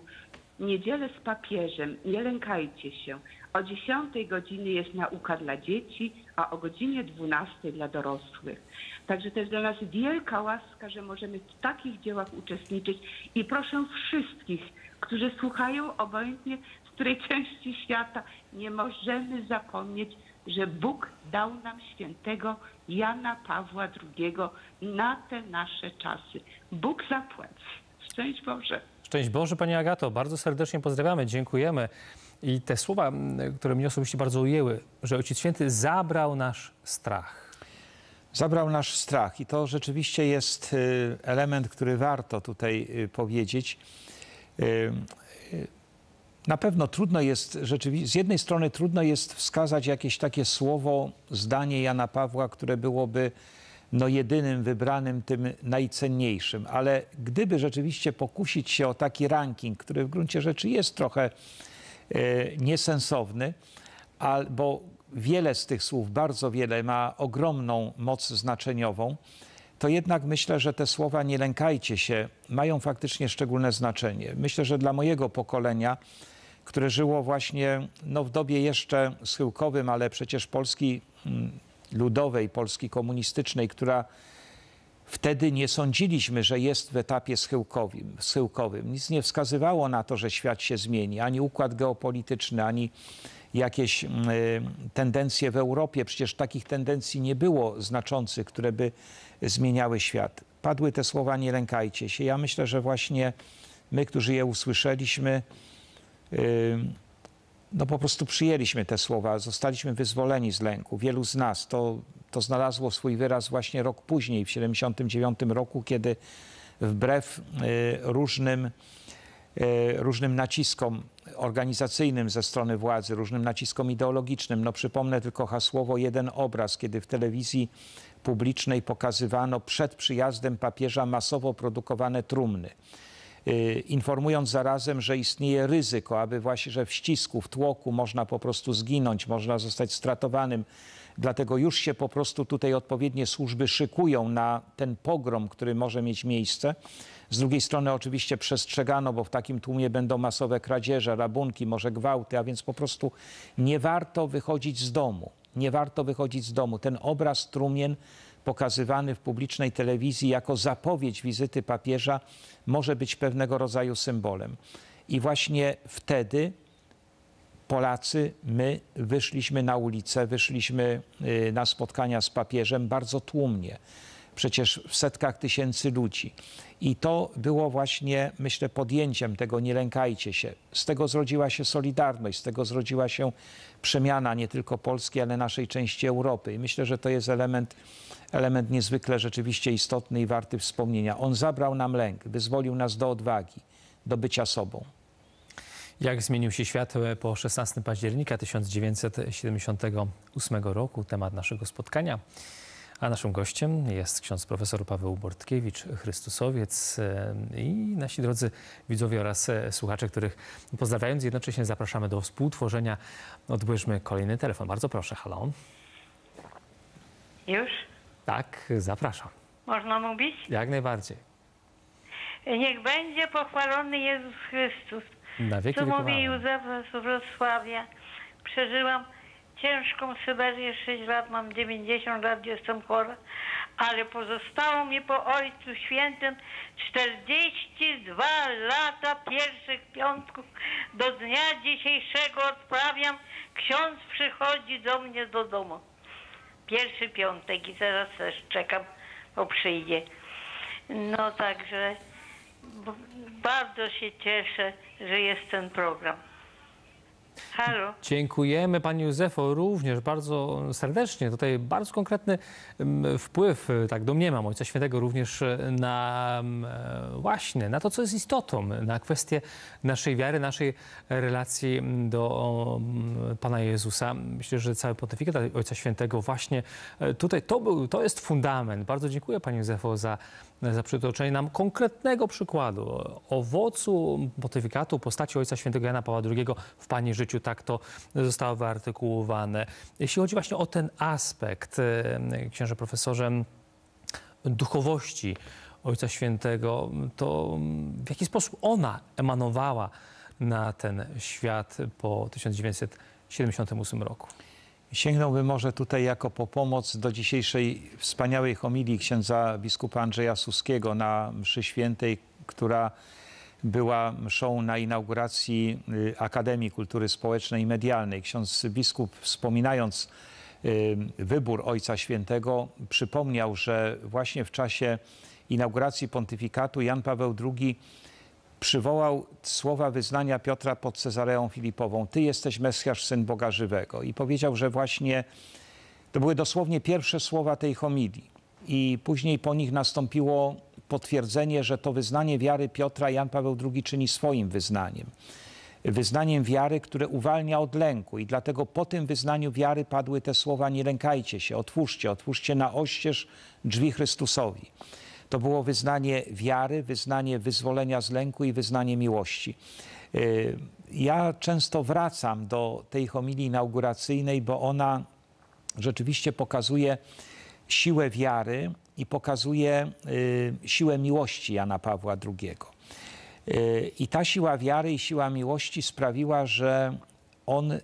niedzielę z papieżem. Nie lękajcie się. O 10 godziny jest nauka dla dzieci, a o godzinie 12 dla dorosłych. Także to jest dla nas wielka łaska, że możemy w takich dziełach uczestniczyć i proszę wszystkich, którzy słuchają obojętnie z której części świata, nie możemy zapomnieć, że Bóg dał nam świętego Jana Pawła II na te nasze czasy. Bóg zapłać. Szczęść Boże. Szczęść Boże, Pani Agato. Bardzo serdecznie pozdrawiamy. Dziękujemy. I te słowa, które mnie osobiście bardzo ujęły, że Ojciec Święty zabrał nasz strach. Zabrał nasz strach i to rzeczywiście jest y, element, który warto tutaj y, powiedzieć. Y, Na pewno trudno jest, rzeczywiście, z jednej strony trudno jest wskazać jakieś takie słowo, zdanie Jana Pawła, które byłoby no, jedynym wybranym, tym najcenniejszym. Ale gdyby rzeczywiście pokusić się o taki ranking, który w gruncie rzeczy jest trochę niesensowny, al, bo wiele z tych słów, bardzo wiele, ma ogromną moc znaczeniową, to jednak myślę, że te słowa nie lękajcie się, mają faktycznie szczególne znaczenie. Myślę, że dla mojego pokolenia, które żyło właśnie no, w dobie jeszcze schyłkowym, ale przecież Polski mm, ludowej, Polski komunistycznej, która wtedy nie sądziliśmy, że jest w etapie schyłkowym, schyłkowym. Nic nie wskazywało na to, że świat się zmieni, ani układ geopolityczny, ani jakieś y, tendencje w Europie. Przecież takich tendencji nie było znaczących, które by zmieniały świat. Padły te słowa, nie lękajcie się. Ja myślę, że właśnie my, którzy je usłyszeliśmy, y, no po prostu przyjęliśmy te słowa, zostaliśmy wyzwoleni z lęku. Wielu z nas to, to znalazło swój wyraz właśnie rok później, w 1979 roku, kiedy wbrew y, różnym, y, różnym naciskom organizacyjnym ze strony władzy, różnym naciskom ideologicznym, no przypomnę tylko hasłowo jeden obraz, kiedy w telewizji publicznej pokazywano przed przyjazdem papieża masowo produkowane trumny y, informując zarazem, że istnieje ryzyko, aby właśnie, że w ścisku, w tłoku można po prostu zginąć, można zostać stratowanym. Dlatego już się po prostu tutaj odpowiednie służby szykują na ten pogrom, który może mieć miejsce. Z drugiej strony oczywiście przestrzegano, bo w takim tłumie będą masowe kradzieże, rabunki, może gwałty, a więc po prostu nie warto wychodzić z domu. Nie warto wychodzić z domu. Ten obraz trumien pokazywany w publicznej telewizji jako zapowiedź wizyty papieża może być pewnego rodzaju symbolem. I właśnie wtedy Polacy, my wyszliśmy na ulicę, wyszliśmy y, na spotkania z papieżem bardzo tłumnie. Przecież w setkach tysięcy ludzi. I to było właśnie, myślę, podjęciem tego nie lękajcie się. Z tego zrodziła się solidarność, z tego zrodziła się przemiana nie tylko Polski, ale naszej części Europy. I myślę, że to jest element, element niezwykle rzeczywiście istotny i warty wspomnienia. On zabrał nam lęk, wyzwolił nas do odwagi, do bycia sobą. Jak zmienił się świat po 16 października 1978 roku? Temat naszego spotkania. A naszym gościem jest ksiądz profesor Paweł Bortkiewicz, Chrystusowiec e, i nasi drodzy widzowie oraz e, słuchacze, których pozdrawiając jednocześnie zapraszamy do współtworzenia. Odbierzmy kolejny telefon. Bardzo proszę, halo. Już? Tak, zapraszam. Można mówić? Jak najbardziej. Niech będzie pochwalony Jezus Chrystus. Na wieki Co mówi Amen. Józefa z Wrocławia. Przeżyłam ciężką Syberię 6 lat, mam 90 lat, jestem chora, ale pozostało mi po Ojcu Świętym 42 lata pierwszych piątków. Do dnia dzisiejszego odprawiam. Ksiądz przychodzi do mnie do domu. Pierwszy piątek i teraz też czekam, bo przyjdzie. No także bardzo się cieszę, że jest ten program. Halo? Dziękujemy Pani Józefo również bardzo serdecznie. Tutaj bardzo konkretny mm, wpływ, tak domniemam, Ojca Świętego również na mm, e, właśnie, na to, co jest istotą, na kwestię naszej wiary, naszej relacji do mm, Pana Jezusa. Myślę, że cały pontyfikat Ojca Świętego właśnie e, tutaj, to, był, to jest fundament. Bardzo dziękuję Pani Józefo za, za przytoczenie nam konkretnego przykładu owocu pontyfikatu postaci Ojca Świętego Jana Pawła II w Pani życiu. Tak to zostało wyartykułowane. Jeśli chodzi właśnie o ten aspekt, e, księże profesorze, duchowości Ojca Świętego, to w jaki sposób ona emanowała na ten świat po 1978 roku? Sięgnąłbym może tutaj jako po pomoc do dzisiejszej wspaniałej homilii księdza biskupa Andrzeja Suskiego na mszy świętej, która była mszą na inauguracji y, Akademii Kultury Społecznej i Medialnej. Ksiądz biskup wspominając y, wybór Ojca Świętego przypomniał, że właśnie w czasie inauguracji pontyfikatu Jan Paweł II przywołał słowa wyznania Piotra pod Cezareą Filipową. Ty jesteś Mesjasz, Syn Boga Żywego. I powiedział, że właśnie To były dosłownie pierwsze słowa tej homilii. I później po nich nastąpiło potwierdzenie, że to wyznanie wiary Piotra Jan Paweł II czyni swoim wyznaniem. Wyznaniem wiary, które uwalnia od lęku. I dlatego po tym wyznaniu wiary padły te słowa: Nie lękajcie się, otwórzcie, otwórzcie na oścież drzwi Chrystusowi. To było wyznanie wiary, wyznanie wyzwolenia z lęku i wyznanie miłości. Y, ja często wracam do tej homilii inauguracyjnej, bo ona rzeczywiście pokazuje siłę wiary i pokazuje y, siłę miłości Jana Pawła II. Y, I ta siła wiary i siła miłości sprawiła, że on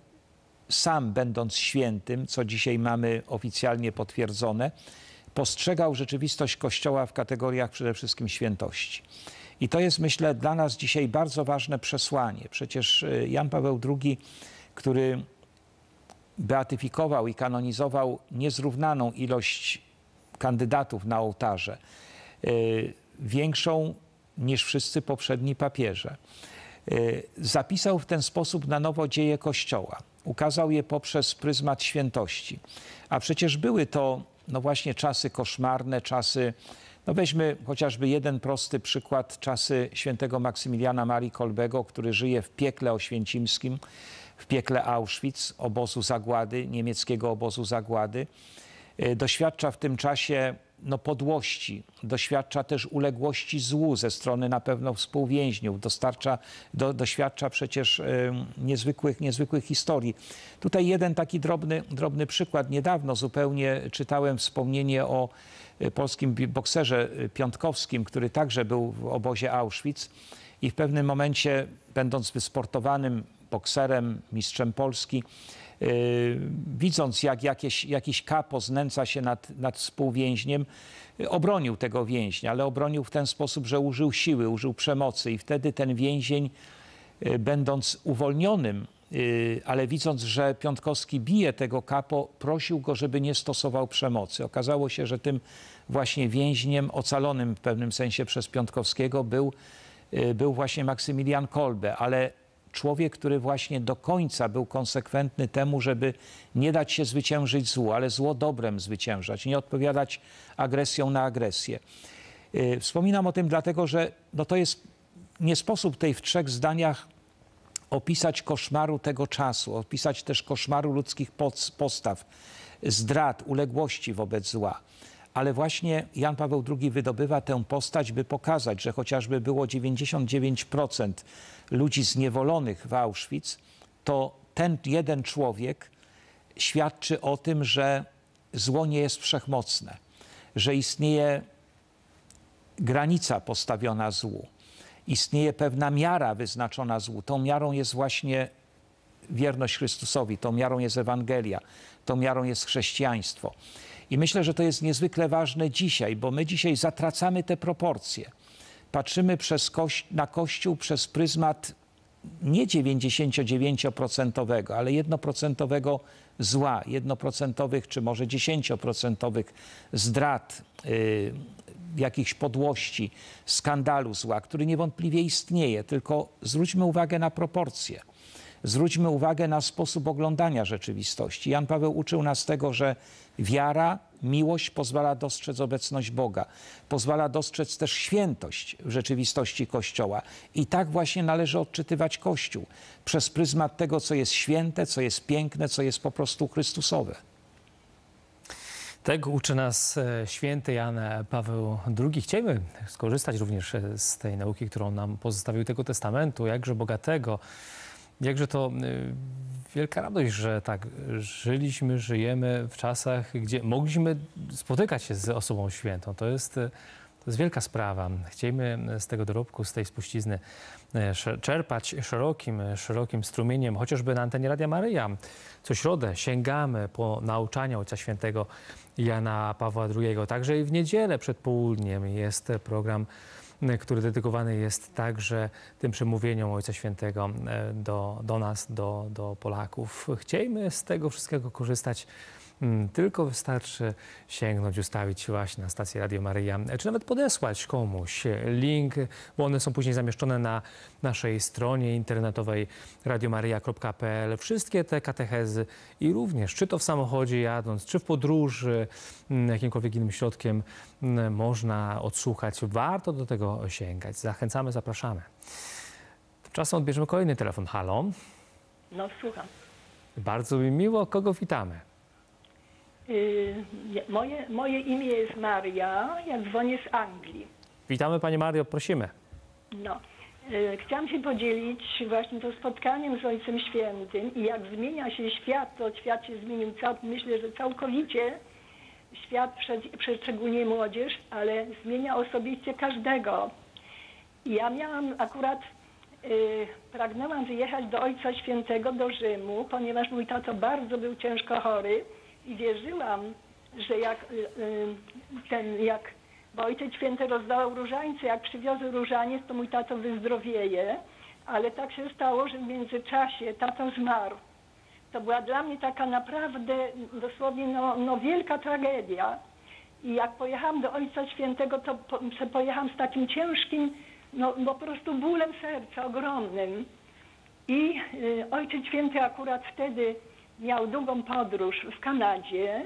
sam, będąc świętym, co dzisiaj mamy oficjalnie potwierdzone, postrzegał rzeczywistość Kościoła w kategoriach przede wszystkim świętości. I to jest, myślę, dla nas dzisiaj bardzo ważne przesłanie. Przecież y, Jan Paweł II, który beatyfikował i kanonizował niezrównaną ilość kandydatów na ołtarze, y, większą niż wszyscy poprzedni papieże. Y, zapisał w ten sposób na nowo dzieje Kościoła. Ukazał je poprzez pryzmat świętości. A przecież były to, no właśnie, czasy koszmarne, czasy no weźmy chociażby jeden prosty przykład, czasy świętego Maksymiliana Marii Kolbego, który żyje w piekle oświęcimskim, w piekle Auschwitz, obozu zagłady, niemieckiego obozu zagłady. Y, doświadcza w tym czasie no, podłości, doświadcza też uległości złu ze strony na pewno współwięźniów, dostarcza, do, doświadcza przecież y, niezwykłych, niezwykłych historii. Tutaj jeden taki drobny, drobny przykład. Niedawno zupełnie czytałem wspomnienie o y, polskim bokserze Piątkowskim, który także był w obozie Auschwitz i w pewnym momencie, będąc wysportowanym bokserem, mistrzem Polski, widząc jak jakieś, jakiś kapo znęca się nad, nad współwięźniem, y, obronił tego więźnia, ale obronił w ten sposób, że użył siły, użył przemocy i wtedy ten więzień, y, będąc uwolnionym, ale widząc, że Piątkowski bije tego kapo, prosił go, żeby nie stosował przemocy. Okazało się, że tym właśnie więźniem ocalonym w pewnym sensie przez Piątkowskiego był, był właśnie Maksymilian Kolbe, ale człowiek, który właśnie do końca był konsekwentny temu, żeby nie dać się zwyciężyć złu, ale zło dobrem zwyciężać, nie odpowiadać agresją na agresję. Y, wspominam o tym dlatego, że no to jest nie sposób tej w trzech zdaniach opisać koszmaru tego czasu, opisać też koszmaru ludzkich postaw, zdrad, uległości wobec zła ale właśnie Jan Paweł II wydobywa tę postać, by pokazać, że chociażby było 99% ludzi zniewolonych w Auschwitz, to ten jeden człowiek świadczy o tym, że zło nie jest wszechmocne, że istnieje granica postawiona złu, istnieje pewna miara wyznaczona złu. Tą miarą jest właśnie wierność Chrystusowi, tą miarą jest Ewangelia, tą miarą jest chrześcijaństwo. I myślę, że to jest niezwykle ważne dzisiaj, bo my dzisiaj zatracamy te proporcje. Patrzymy przez koś na Kościół przez pryzmat nie 99%, ale 1% zła, 1% czy może 10% zdrad, yy, jakichś podłości, skandalu zła, który niewątpliwie istnieje, tylko zwróćmy uwagę na proporcje. Zwróćmy uwagę na sposób oglądania rzeczywistości. Jan Paweł uczył nas tego, że wiara, miłość pozwala dostrzec obecność Boga, pozwala dostrzec też świętość w rzeczywistości Kościoła. I tak właśnie należy odczytywać Kościół przez pryzmat tego, co jest święte, co jest piękne, co jest po prostu Chrystusowe. Tego uczy nas e, święty Jan Paweł II. Chcielibyśmy skorzystać również e, z tej nauki, którą nam pozostawił tego testamentu, jakże bogatego, Jakże to y, wielka radość, że tak żyliśmy, żyjemy w czasach, gdzie mogliśmy spotykać się z osobą świętą. To jest, to jest wielka sprawa. Chcielibyśmy z tego dorobku, z tej spuścizny y, czerpać szerokim, szerokim strumieniem, chociażby na antenie Radia Maryja. Co środę sięgamy po nauczania Ojca Świętego Jana Pawła II. Także i w niedzielę przed południem jest program który dedykowany jest także tym przemówieniom Ojca Świętego e, do, do nas, do, do Polaków. Chciejmy z tego wszystkiego korzystać Tylko wystarczy sięgnąć, ustawić właśnie na stację Radio Maryja, czy nawet podesłać komuś link, bo one są później zamieszczone na naszej stronie internetowej radiomaryja.pl. Wszystkie te katechezy i również, czy to w samochodzie jadąc, czy w podróży, mm, jakimkolwiek innym środkiem mm, można odsłuchać. Warto do tego sięgać. Zachęcamy, zapraszamy. Tymczasem odbierzemy kolejny telefon. Halo. No słucham. Bardzo mi miło. Kogo witamy? Nie, moje, moje imię jest Maria, ja dzwonię z Anglii. Witamy Pani Mario, prosimy. No. Yy, chciałam się podzielić właśnie to spotkaniem z Ojcem Świętym i jak zmienia się świat, to świat się zmienił, cał, myślę, że całkowicie świat, prze- prze- szczególnie młodzież, ale zmienia osobiście każdego. Ja miałam akurat, yy, pragnęłam wyjechać do Ojca Świętego, do Rzymu, ponieważ mój tato bardzo był ciężko chory i wierzyłam, że jak y, y, ten, jak, bo Ojciec Święty rozdawał różańce, jak przywiozł różaniec, to mój tato wyzdrowieje, ale tak się stało, że w międzyczasie tato zmarł. To była dla mnie taka naprawdę dosłownie no, no wielka tragedia. I jak pojechałam do Ojca Świętego, to po, pojechałam z takim ciężkim, no po prostu bólem serca ogromnym. I y, Ojciec Święty akurat wtedy miał długą podróż w Kanadzie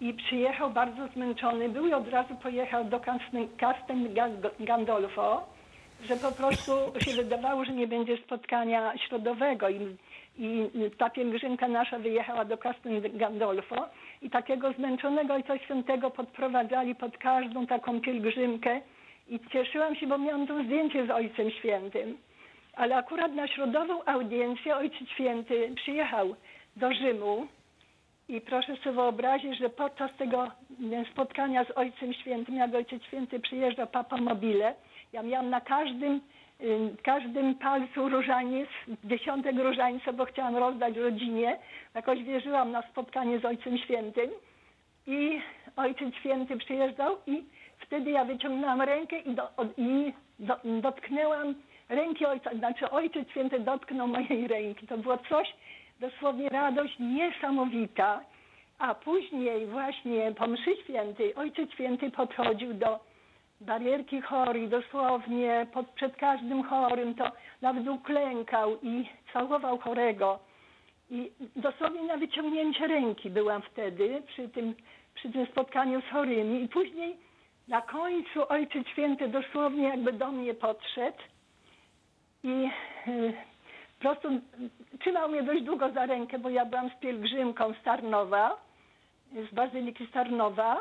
i przyjechał bardzo zmęczony. Był i od razu pojechał do Castel Gandolfo, że po prostu się wydawało, że nie będzie spotkania środowego i, i ta pielgrzymka nasza wyjechała do Castel Gandolfo i takiego zmęczonego Ojca Świętego podprowadzali pod każdą taką pielgrzymkę i cieszyłam się, bo miałam to zdjęcie z Ojcem Świętym. Ale akurat na środową audiencję Ojciec Święty przyjechał do Rzymu i proszę sobie wyobrazić, że podczas tego spotkania z Ojcem Świętym, jak Ojciec Święty przyjeżdża Papa Mobile, ja miałam na każdym, ym, każdym palcu różaniec, dziesiątek różańca, bo chciałam rozdać rodzinie. Jakoś wierzyłam na spotkanie z Ojcem Świętym i Ojciec Święty przyjeżdżał i wtedy ja wyciągnęłam rękę i, do, i do, dotknęłam ręki Ojca, znaczy Ojciec Święty dotknął mojej ręki. To było coś, dosłownie radość niesamowita. A później właśnie po mszy świętej Ojciec Święty podchodził do barierki chorej, dosłownie pod, przed każdym chorym, to nawet uklękał i całował chorego. I dosłownie na wyciągnięcie ręki byłam wtedy przy tym, przy tym spotkaniu z chorymi. I później na końcu Ojciec Święty dosłownie jakby do mnie podszedł i y, po prostu trzymał mnie dość długo za rękę, bo ja byłam z pielgrzymką z Tarnowa, z Bazyliki z Tarnowa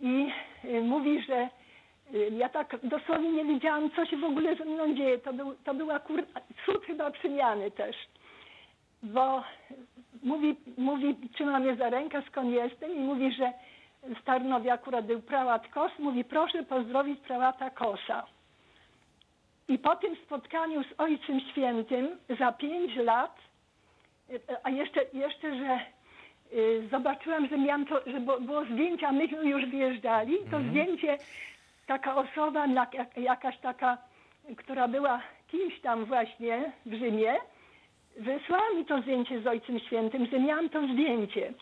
i y, mówi, że y, ja tak dosłownie nie wiedziałam, co się w ogóle ze mną dzieje. To był, to był akurat cud chyba przemiany też, bo mówi, mówi, trzyma mnie za rękę, skąd jestem i mówi, że w Tarnowie akurat był prałat Kos, mówi proszę pozdrowić prałata Kosa. I po tym spotkaniu z Ojcem Świętym za pięć lat, a jeszcze, jeszcze że y, zobaczyłam, że miałam to, że było, było zdjęcie, a myśmy już wyjeżdżali, to zdjęcie, taka osoba, jakaś taka, która była kimś tam właśnie w Rzymie, wysłała mi to zdjęcie z Ojcem Świętym, że miałam to zdjęcie.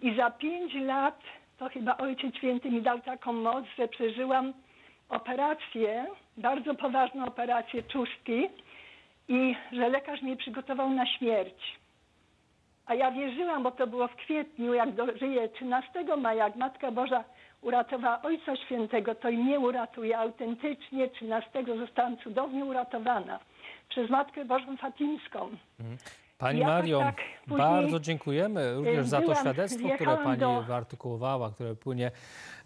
I za pięć lat to chyba Ojciec Święty mi dał taką moc, że przeżyłam operację, bardzo poważną operację czustki i że lekarz mnie przygotował na śmierć. A ja wierzyłam, bo to było w kwietniu, jak dożyję 13 maja, jak Matka Boża uratowała Ojca Świętego, to i mnie uratuje autentycznie. 13 zostałam cudownie uratowana przez Matkę Bożą Fatimską. Pani Ja Mario, tak bardzo dziękujemy również za to świadectwo, które Pani do- wyartykułowała, które płynie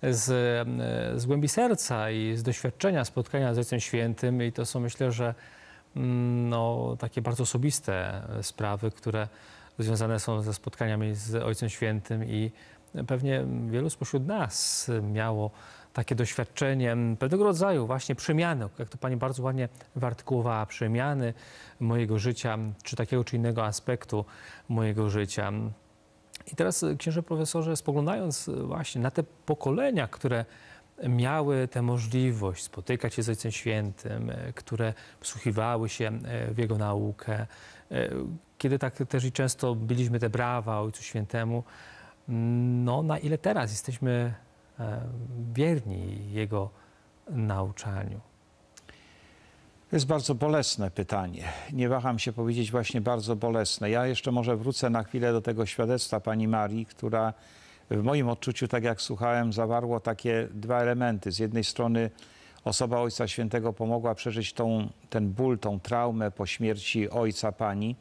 z, e, z głębi serca i z doświadczenia spotkania z Ojcem Świętym. I to są myślę, że mm, no, takie bardzo osobiste sprawy, które związane są ze spotkaniami z Ojcem Świętym i pewnie wielu spośród nas miało takie doświadczenie pewnego rodzaju właśnie przemiany, jak to Pani bardzo ładnie wyartykułowała, przemiany mojego życia, czy takiego czy innego aspektu mojego życia. I teraz, y, księże profesorze, spoglądając y, właśnie na te pokolenia, które miały tę możliwość spotykać się z Ojcem Świętym, y, które wsłuchiwały się w Jego naukę, kiedy tak też i często byliśmy te brawa Ojcu Świętemu, No, na ile teraz jesteśmy wierni Jego nauczaniu? To jest bardzo bolesne pytanie. Nie waham się powiedzieć właśnie bardzo bolesne. Ja jeszcze może wrócę na chwilę do tego świadectwa pani Marii, która w moim odczuciu, tak jak słuchałem, zawarło takie dwa elementy. Z jednej strony osoba Ojca Świętego pomogła przeżyć tą, ten ból, tą traumę po śmierci ojca pani.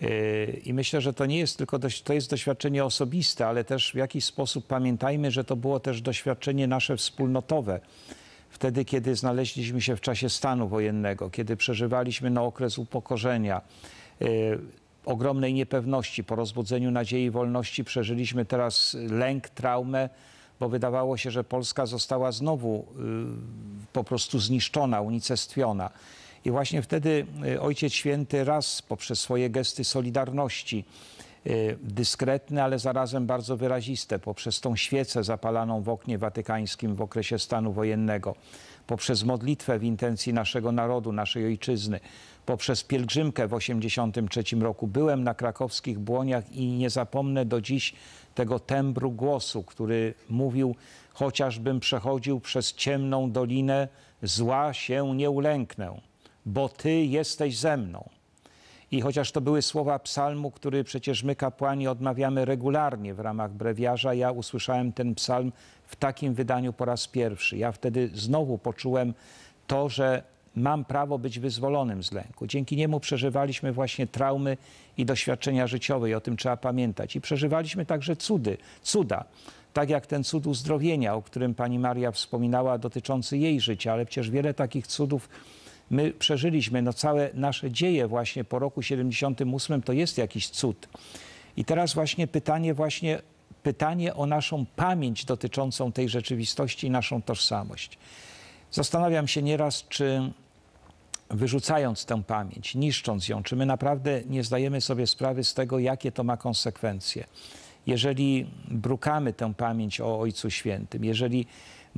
Yy, I myślę, że to nie jest tylko to jest doświadczenie osobiste, ale też w jakiś sposób pamiętajmy, że to było też doświadczenie nasze wspólnotowe. Wtedy, kiedy znaleźliśmy się w czasie stanu wojennego, kiedy przeżywaliśmy na okres upokorzenia, yy, ogromnej niepewności, po rozbudzeniu nadziei i wolności przeżyliśmy teraz lęk, traumę, bo wydawało się, że Polska została znowu yy, po prostu zniszczona, unicestwiona. I właśnie wtedy y, Ojciec Święty raz poprzez swoje gesty solidarności, y, dyskretne, ale zarazem bardzo wyraziste, poprzez tą świecę zapalaną w oknie watykańskim w okresie stanu wojennego, poprzez modlitwę w intencji naszego narodu, naszej ojczyzny, poprzez pielgrzymkę w 1983 roku. Byłem na krakowskich błoniach i nie zapomnę do dziś tego tembru głosu, który mówił, chociażbym przechodził przez ciemną dolinę, zła się nie ulęknę bo Ty jesteś ze mną. I chociaż to były słowa psalmu, który przecież my kapłani odmawiamy regularnie w ramach brewiarza, ja usłyszałem ten psalm w takim wydaniu po raz pierwszy. Ja wtedy znowu poczułem to, że mam prawo być wyzwolonym z lęku. Dzięki niemu przeżywaliśmy właśnie traumy i doświadczenia życiowe i o tym trzeba pamiętać. I przeżywaliśmy także cudy, cuda. Tak jak ten cud uzdrowienia, o którym pani Maria wspominała, dotyczący jej życia, ale przecież wiele takich cudów my przeżyliśmy, no całe nasze dzieje właśnie po roku 78 to jest jakiś cud. I teraz właśnie pytanie właśnie, pytanie o naszą pamięć dotyczącą tej rzeczywistości i naszą tożsamość. Zastanawiam się nieraz, czy wyrzucając tę pamięć, niszcząc ją, czy my naprawdę nie zdajemy sobie sprawy z tego, jakie to ma konsekwencje. Jeżeli brukamy tę pamięć o Ojcu Świętym, jeżeli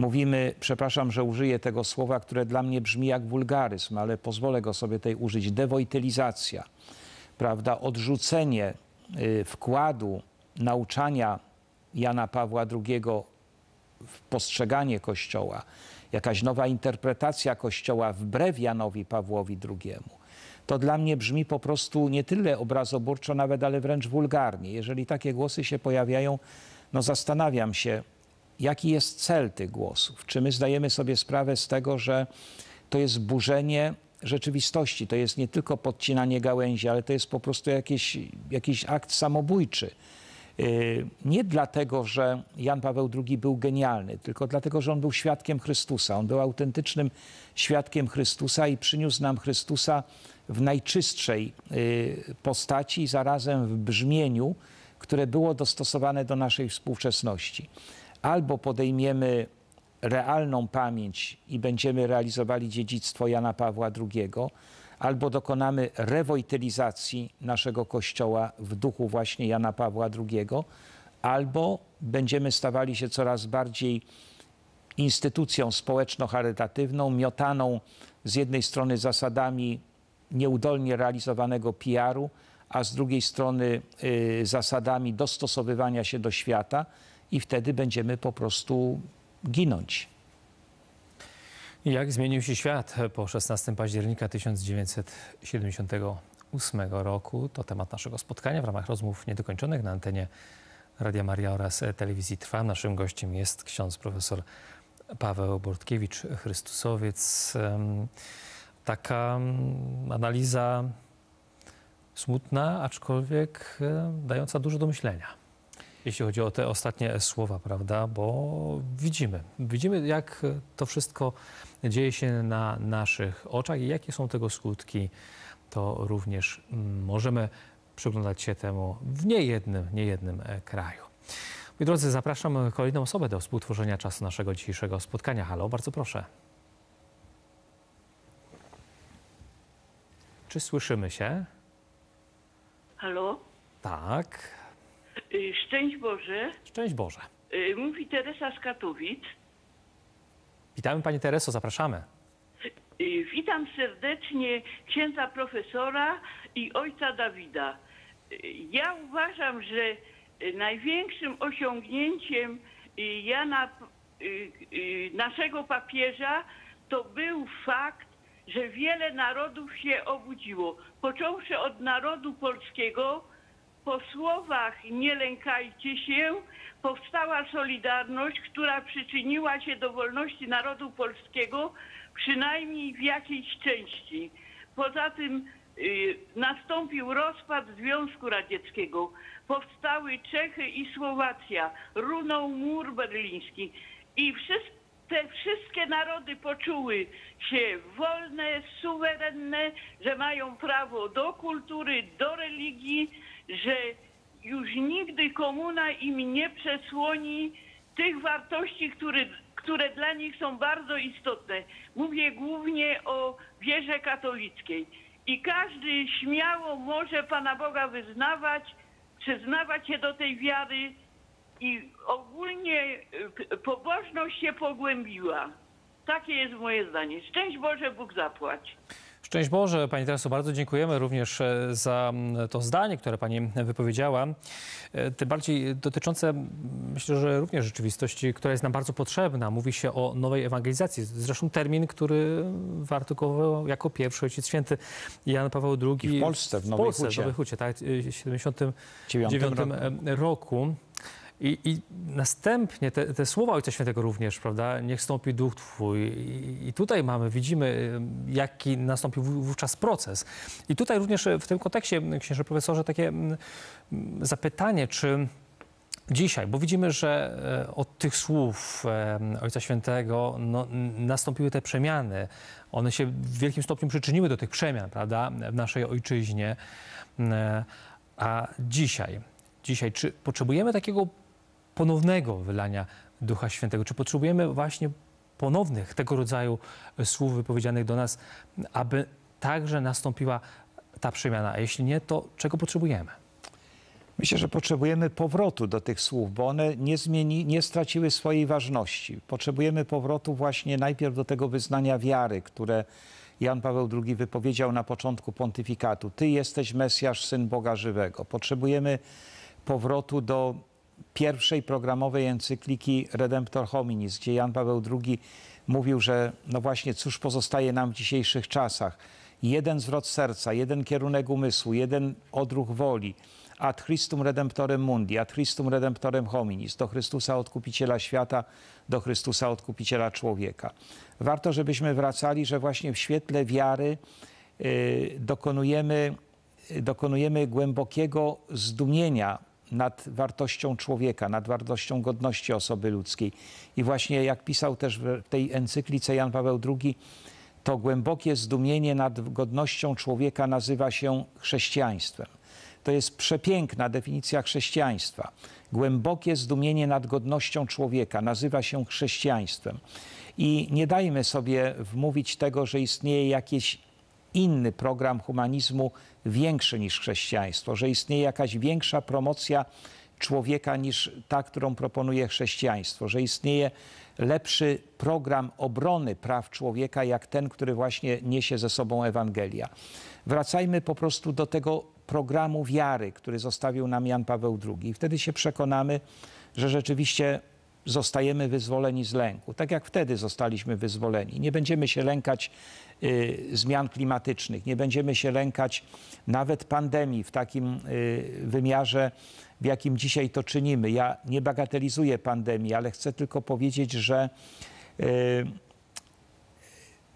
mówimy, przepraszam, że użyję tego słowa, które dla mnie brzmi jak wulgaryzm, ale pozwolę go sobie tej użyć, dewojtylizacja, prawda, odrzucenie y, wkładu nauczania Jana Pawła II w postrzeganie Kościoła, jakaś nowa interpretacja Kościoła wbrew Janowi Pawłowi II, to dla mnie brzmi po prostu nie tyle obrazoburczo nawet, ale wręcz wulgarnie. Jeżeli takie głosy się pojawiają, no zastanawiam się, jaki jest cel tych głosów. Czy my zdajemy sobie sprawę z tego, że to jest burzenie rzeczywistości, to jest nie tylko podcinanie gałęzi, ale to jest po prostu jakiś, jakiś akt samobójczy. Y, nie dlatego, że Jan Paweł II był genialny, tylko dlatego, że on był świadkiem Chrystusa. On był autentycznym świadkiem Chrystusa i przyniósł nam Chrystusa w najczystszej y, postaci, zarazem w brzmieniu, które było dostosowane do naszej współczesności albo podejmiemy realną pamięć i będziemy realizowali dziedzictwo Jana Pawła II, albo dokonamy rewojtylizacji naszego Kościoła w duchu właśnie Jana Pawła II, albo będziemy stawali się coraz bardziej instytucją społeczno-charytatywną, miotaną z jednej strony zasadami nieudolnie realizowanego PR-u, a z drugiej strony y, zasadami dostosowywania się do świata, i wtedy będziemy po prostu ginąć. Jak zmienił się świat po 16 października 1978 roku? To temat naszego spotkania w ramach rozmów niedokończonych na antenie Radia Maria oraz telewizji Trwa. Naszym gościem jest ksiądz profesor Paweł Bortkiewicz, Chrystusowiec. Taka analiza smutna, aczkolwiek dająca dużo do myślenia jeśli chodzi o te ostatnie słowa, prawda? Bo widzimy, widzimy jak to wszystko dzieje się na naszych oczach i jakie są tego skutki. To również mm, możemy przyglądać się temu w niejednym, niejednym e, kraju. Moi drodzy, zapraszam kolejną osobę do współtworzenia czasu naszego dzisiejszego spotkania. Halo, bardzo proszę. Czy słyszymy się? Halo? Tak. Y, Szczęść Boże. Szczęść Boże. Y, Mówi Teresa z Katowic. Witamy Pani Tereso, zapraszamy. Y, Witam serdecznie księdza profesora i ojca Dawida. Ja uważam, że największym osiągnięciem Jana, naszego papieża, to był fakt, że wiele narodów się obudziło. Począwszy od narodu polskiego, po słowach nie lękajcie się, powstała Solidarność, która przyczyniła się do wolności narodu polskiego, przynajmniej w jakiejś części. Poza tym y, nastąpił rozpad Związku Radzieckiego. Powstały Czechy i Słowacja. Runął mur berliński. I te wszystkie narody poczuły się wolne, suwerenne, że mają prawo do kultury, do religii, że już nigdy komuna im nie przesłoni tych wartości, które, które dla nich są bardzo istotne. Mówię głównie o wierze katolickiej. I każdy śmiało może Pana Boga wyznawać, przyznawać się do tej wiary i ogólnie p- pobożność się pogłębiła. Takie jest moje zdanie. Szczęść Boże, Bóg zapłać. Szczęść Boże, Pani Tereso, bardzo dziękujemy również e, za mm, to zdanie, które Pani wypowiedziała. E, Tym bardziej dotyczące, myślę, że również rzeczywistości, która jest nam bardzo potrzebna. Mówi się o nowej ewangelizacji. Zresztą termin, który wyartykułował jako pierwszy Ojciec Święty Jan Paweł II. I w Polsce, w Nowej Polsce, Hucie. w Nowej Hucie, tak, w 79 Dziewiątym roku. roku. I, I następnie te, te słowa Ojca Świętego również, prawda? Niech stąpi duch Twój. I, I tutaj mamy, widzimy, jaki nastąpił wó- wówczas proces. I tutaj również y, w tym kontekście, księże profesorze, takie zapytanie, czy dzisiaj, bo widzimy, że e, od tych słów e, Ojca Świętego no, nastąpiły te przemiany. One się w wielkim stopniu przyczyniły do tych przemian, prawda, w naszej ojczyźnie. E, A dzisiaj, dzisiaj, czy potrzebujemy takiego ponownego wylania Ducha Świętego? Czy potrzebujemy właśnie ponownych tego rodzaju słów wypowiedzianych do nas, aby także nastąpiła ta przemiana? A jeśli nie, to czego potrzebujemy? Myślę, że potrzebujemy powrotu do tych słów, bo one nie, zmieni, nie straciły swojej ważności. Potrzebujemy powrotu właśnie najpierw do tego wyznania wiary, które Jan Paweł II wypowiedział na początku pontyfikatu. Ty jesteś Mesjasz, Syn Boga Żywego. Potrzebujemy powrotu do pierwszej programowej encykliki Redemptor Hominis, gdzie Jan Paweł II mówił, że no właśnie, cóż pozostaje nam w dzisiejszych czasach. Jeden zwrot serca, jeden kierunek umysłu, jeden odruch woli. Ad Christum Redemptorem Mundi, ad Christum Redemptorem Hominis, do Chrystusa Odkupiciela świata, do Chrystusa Odkupiciela człowieka. Warto, żebyśmy wracali, że właśnie w świetle wiary y, dokonujemy, dokonujemy głębokiego zdumienia nad wartością człowieka, nad wartością godności osoby ludzkiej. I właśnie jak pisał też w tej encyklice Jan Paweł II, to głębokie zdumienie nad godnością człowieka nazywa się chrześcijaństwem. To jest przepiękna definicja chrześcijaństwa. Głębokie zdumienie nad godnością człowieka nazywa się chrześcijaństwem. I nie dajmy sobie wmówić tego, że istnieje jakiś inny program humanizmu większy niż chrześcijaństwo, że istnieje jakaś większa promocja człowieka niż ta, którą proponuje chrześcijaństwo, że istnieje lepszy program obrony praw człowieka, jak ten, który właśnie niesie ze sobą Ewangelia. Wracajmy po prostu do tego programu wiary, który zostawił nam Jan Paweł II. Wtedy się przekonamy, że rzeczywiście zostajemy wyzwoleni z lęku, tak jak wtedy zostaliśmy wyzwoleni. Nie będziemy się lękać y, zmian klimatycznych, nie będziemy się lękać nawet pandemii w takim y, wymiarze, w jakim dzisiaj to czynimy. Ja nie bagatelizuję pandemii, ale chcę tylko powiedzieć, że y,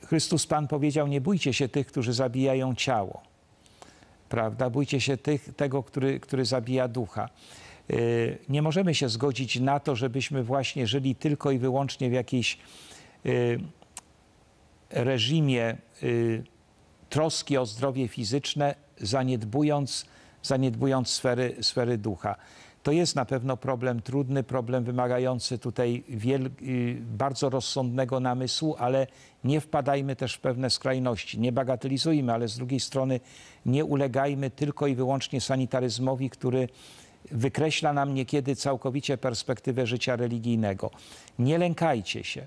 Chrystus Pan powiedział: Nie bójcie się tych, którzy zabijają ciało. Prawda? Bójcie się tych, tego, który, który zabija ducha. Y, Nie możemy się zgodzić na to, żebyśmy właśnie żyli tylko i wyłącznie w jakiejś y, reżimie y, troski o zdrowie fizyczne, zaniedbując, zaniedbując sfery, sfery ducha. To jest na pewno problem trudny, problem wymagający tutaj wiel, bardzo rozsądnego namysłu, ale nie wpadajmy też w pewne skrajności. Nie bagatelizujmy, ale z drugiej strony nie ulegajmy tylko i wyłącznie sanitaryzmowi, który wykreśla nam niekiedy całkowicie perspektywę życia religijnego. Nie lękajcie się.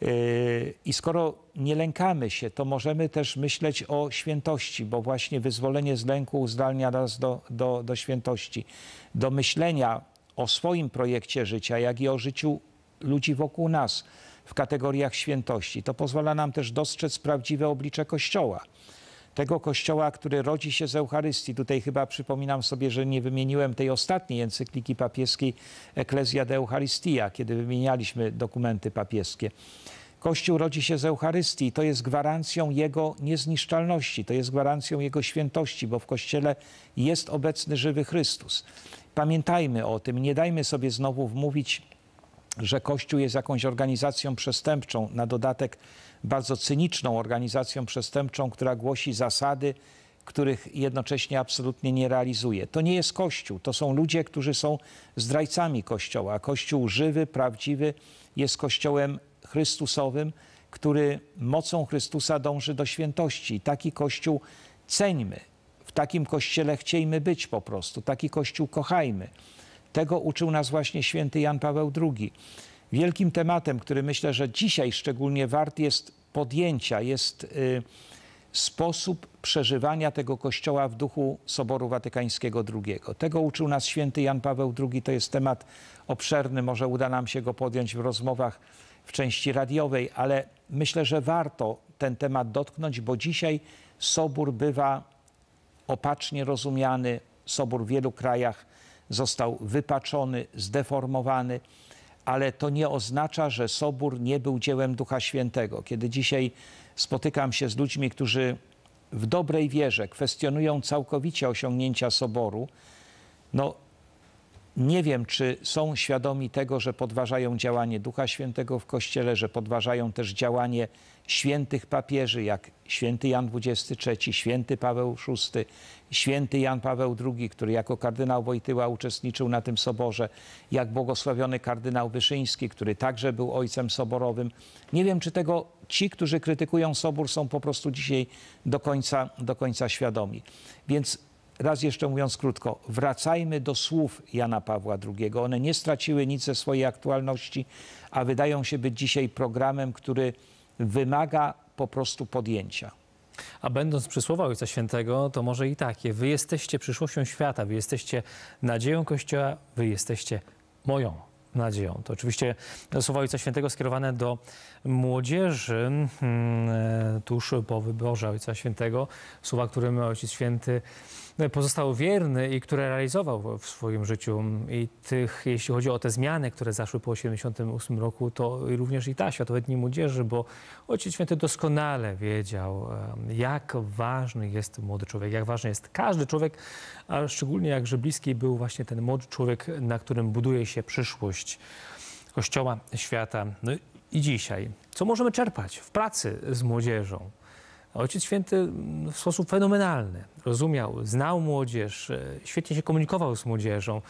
Yy, I skoro nie lękamy się, to możemy też myśleć o świętości, bo właśnie wyzwolenie z lęku uzdalnia nas do, do, do świętości, do myślenia o swoim projekcie życia, jak i o życiu ludzi wokół nas w kategoriach świętości. To pozwala nam też dostrzec prawdziwe oblicze Kościoła. Tego Kościoła, który rodzi się z Eucharystii. Tutaj chyba przypominam sobie, że nie wymieniłem tej ostatniej encykliki papieskiej Ecclesia de Eucharistia, kiedy wymienialiśmy dokumenty papieskie. Kościół rodzi się z Eucharystii. To jest gwarancją Jego niezniszczalności, to jest gwarancją Jego świętości, bo w Kościele jest obecny żywy Chrystus. Pamiętajmy o tym, nie dajmy sobie znowu wmówić, że Kościół jest jakąś organizacją przestępczą, na dodatek bardzo cyniczną organizacją przestępczą, która głosi zasady, których jednocześnie absolutnie nie realizuje. To nie jest Kościół, to są ludzie, którzy są zdrajcami Kościoła. Kościół żywy, prawdziwy jest Kościołem Chrystusowym, który mocą Chrystusa dąży do świętości. Taki Kościół ceńmy. W takim Kościele chciejmy być po prostu. Taki Kościół kochajmy. Tego uczył nas właśnie święty Jan Paweł II. Wielkim tematem, który myślę, że dzisiaj szczególnie wart jest podjęcia, jest y, sposób przeżywania tego Kościoła w duchu Soboru Watykańskiego II. Tego uczył nas święty Jan Paweł II. To jest temat obszerny, może uda nam się go podjąć w rozmowach w części radiowej, ale myślę, że warto ten temat dotknąć, bo dzisiaj Sobór bywa opacznie rozumiany. Sobór w wielu krajach został wypaczony, zdeformowany, ale to nie oznacza, że Sobór nie był dziełem Ducha Świętego. Kiedy dzisiaj spotykam się z ludźmi, którzy w dobrej wierze kwestionują całkowicie osiągnięcia Soboru, no nie wiem, czy są świadomi tego, że podważają działanie Ducha Świętego w Kościele, że podważają też działanie świętych papieży, jak święty Jan XXIII, święty Paweł VI, święty Jan Paweł II, który jako kardynał Wojtyła uczestniczył na tym soborze, jak błogosławiony kardynał Wyszyński, który także był ojcem soborowym. Nie wiem, czy tego ci, którzy krytykują sobór, są po prostu dzisiaj do końca, do końca świadomi. Więc raz jeszcze mówiąc krótko, wracajmy do słów Jana Pawła II. One nie straciły nic ze swojej aktualności, a wydają się być dzisiaj programem, który wymaga po prostu podjęcia. A będąc przy Ojca Świętego, to może i takie. Wy jesteście przyszłością świata, wy jesteście nadzieją Kościoła, wy jesteście moją nadzieją. To oczywiście słowa Ojca Świętego skierowane do młodzieży hmm, tuż po wyborze Ojca Świętego. Słowa, którym Ojciec Święty pozostał wierny i które realizował w swoim życiu. I tych, jeśli chodzi o te zmiany, które zaszły po 1988 roku, to również i ta Światowe Dni Młodzieży, bo Ojciec Święty doskonale wiedział, jak ważny jest młody człowiek, jak ważny jest każdy człowiek, a szczególnie jakże bliski był właśnie ten młody człowiek, na którym buduje się przyszłość Kościoła, świata. No i dzisiaj, co możemy czerpać w pracy z młodzieżą? Ojciec Święty w sposób fenomenalny rozumiał, znał młodzież, e, świetnie się komunikował z młodzieżą.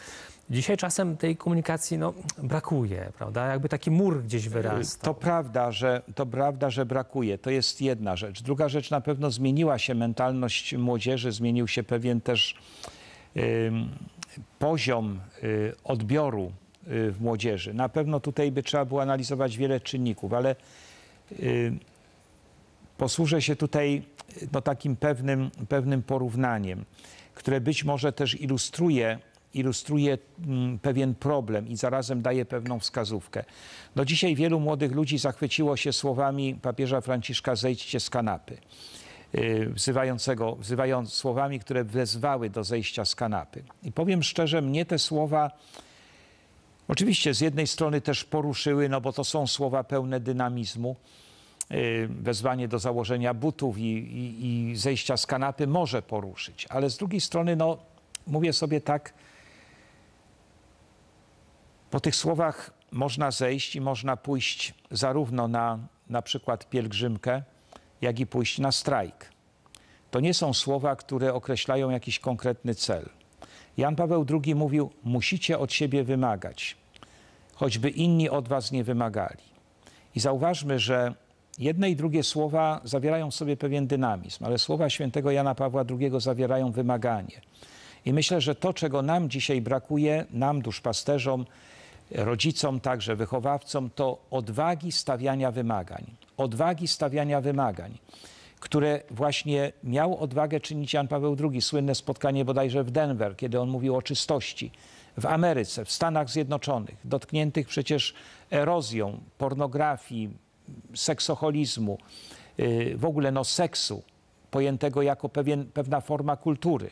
Dzisiaj czasem tej komunikacji no, brakuje, prawda? Jakby taki mur gdzieś wyrasta. To prawda, że, to prawda, że brakuje. To jest jedna rzecz. Druga rzecz, na pewno zmieniła się mentalność młodzieży, zmienił się pewien też y, poziom y, odbioru w młodzieży. Na pewno tutaj by trzeba było analizować wiele czynników, ale Posłużę się tutaj no, takim pewnym, pewnym porównaniem, które być może też ilustruje, ilustruje mm, pewien problem i zarazem daje pewną wskazówkę. No, dzisiaj wielu młodych ludzi zachwyciło się słowami papieża Franciszka zejdźcie z kanapy. Wzywającego, wzywając słowami, które wezwały do zejścia z kanapy. I powiem szczerze, mnie te słowa oczywiście z jednej strony też poruszyły, no bo to są słowa pełne dynamizmu, Y, wezwanie do założenia butów i, i, i, zejścia z kanapy może poruszyć. Ale z drugiej strony, no, mówię sobie tak, po tych słowach można zejść i można pójść zarówno na na przykład pielgrzymkę, jak i pójść na strajk. To nie są słowa, które określają jakiś konkretny cel. Jan Paweł II mówił: Musicie od siebie wymagać, choćby inni od was nie wymagali. I zauważmy, że Jedne i drugie słowa zawierają w sobie pewien dynamizm, ale słowa świętego Jana Pawła II zawierają wymaganie. I myślę, że to, czego nam dzisiaj brakuje, nam, duszpasterzom, rodzicom, także wychowawcom, to odwagi stawiania wymagań. Odwagi stawiania wymagań, które właśnie miał odwagę czynić Jan Paweł II. Słynne spotkanie bodajże w Denver, kiedy on mówił o czystości. W Ameryce, w Stanach Zjednoczonych, dotkniętych przecież erozją, pornografii, seksoholizmu, y, w ogóle no seksu, pojętego jako pewien, pewna forma kultury.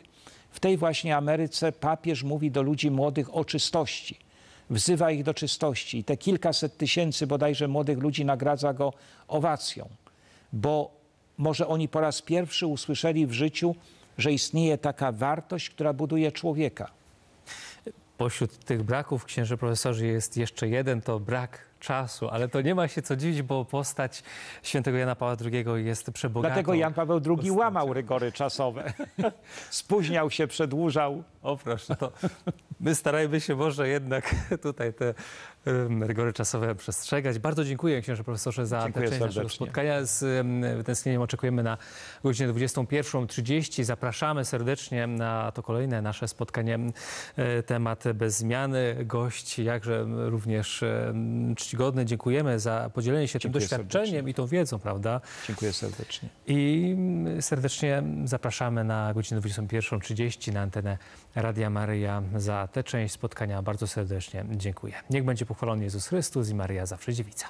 W tej właśnie Ameryce papież mówi do ludzi młodych o czystości. Wzywa ich do czystości i te kilkaset tysięcy bodajże młodych ludzi nagradza go owacją, bo może oni po raz pierwszy usłyszeli w życiu, że istnieje taka wartość, która buduje człowieka. Pośród tych braków, księże profesorze, jest jeszcze jeden, to brak czasu, ale to nie ma się co dziwić, bo postać świętego Jana Pawła II jest przebogatą. Dlatego Jan Paweł II postacią. łamał rygory czasowe. Spóźniał się, przedłużał. O proszę, to my starajmy się może jednak tutaj te rygory czasowe przestrzegać. Bardzo dziękuję księże profesorze za Dziękuję tę część naszego serdecznie. spotkania. Z em, wytęsknieniem oczekujemy na godzinę 21.30. Zapraszamy serdecznie na to kolejne nasze spotkanie. E, Temat bez zmiany. Gość jakże również czcigodny. Dziękujemy za podzielenie się Dziękuję tym doświadczeniem serdecznie. i tą wiedzą, prawda? Dziękuję serdecznie. I serdecznie zapraszamy na godzinę 21.30 na antenę Radia Maryja. Za tę część spotkania bardzo serdecznie dziękuję. Niech będzie pochwalony Jezus Chrystus i Maryja zawsze dziewica.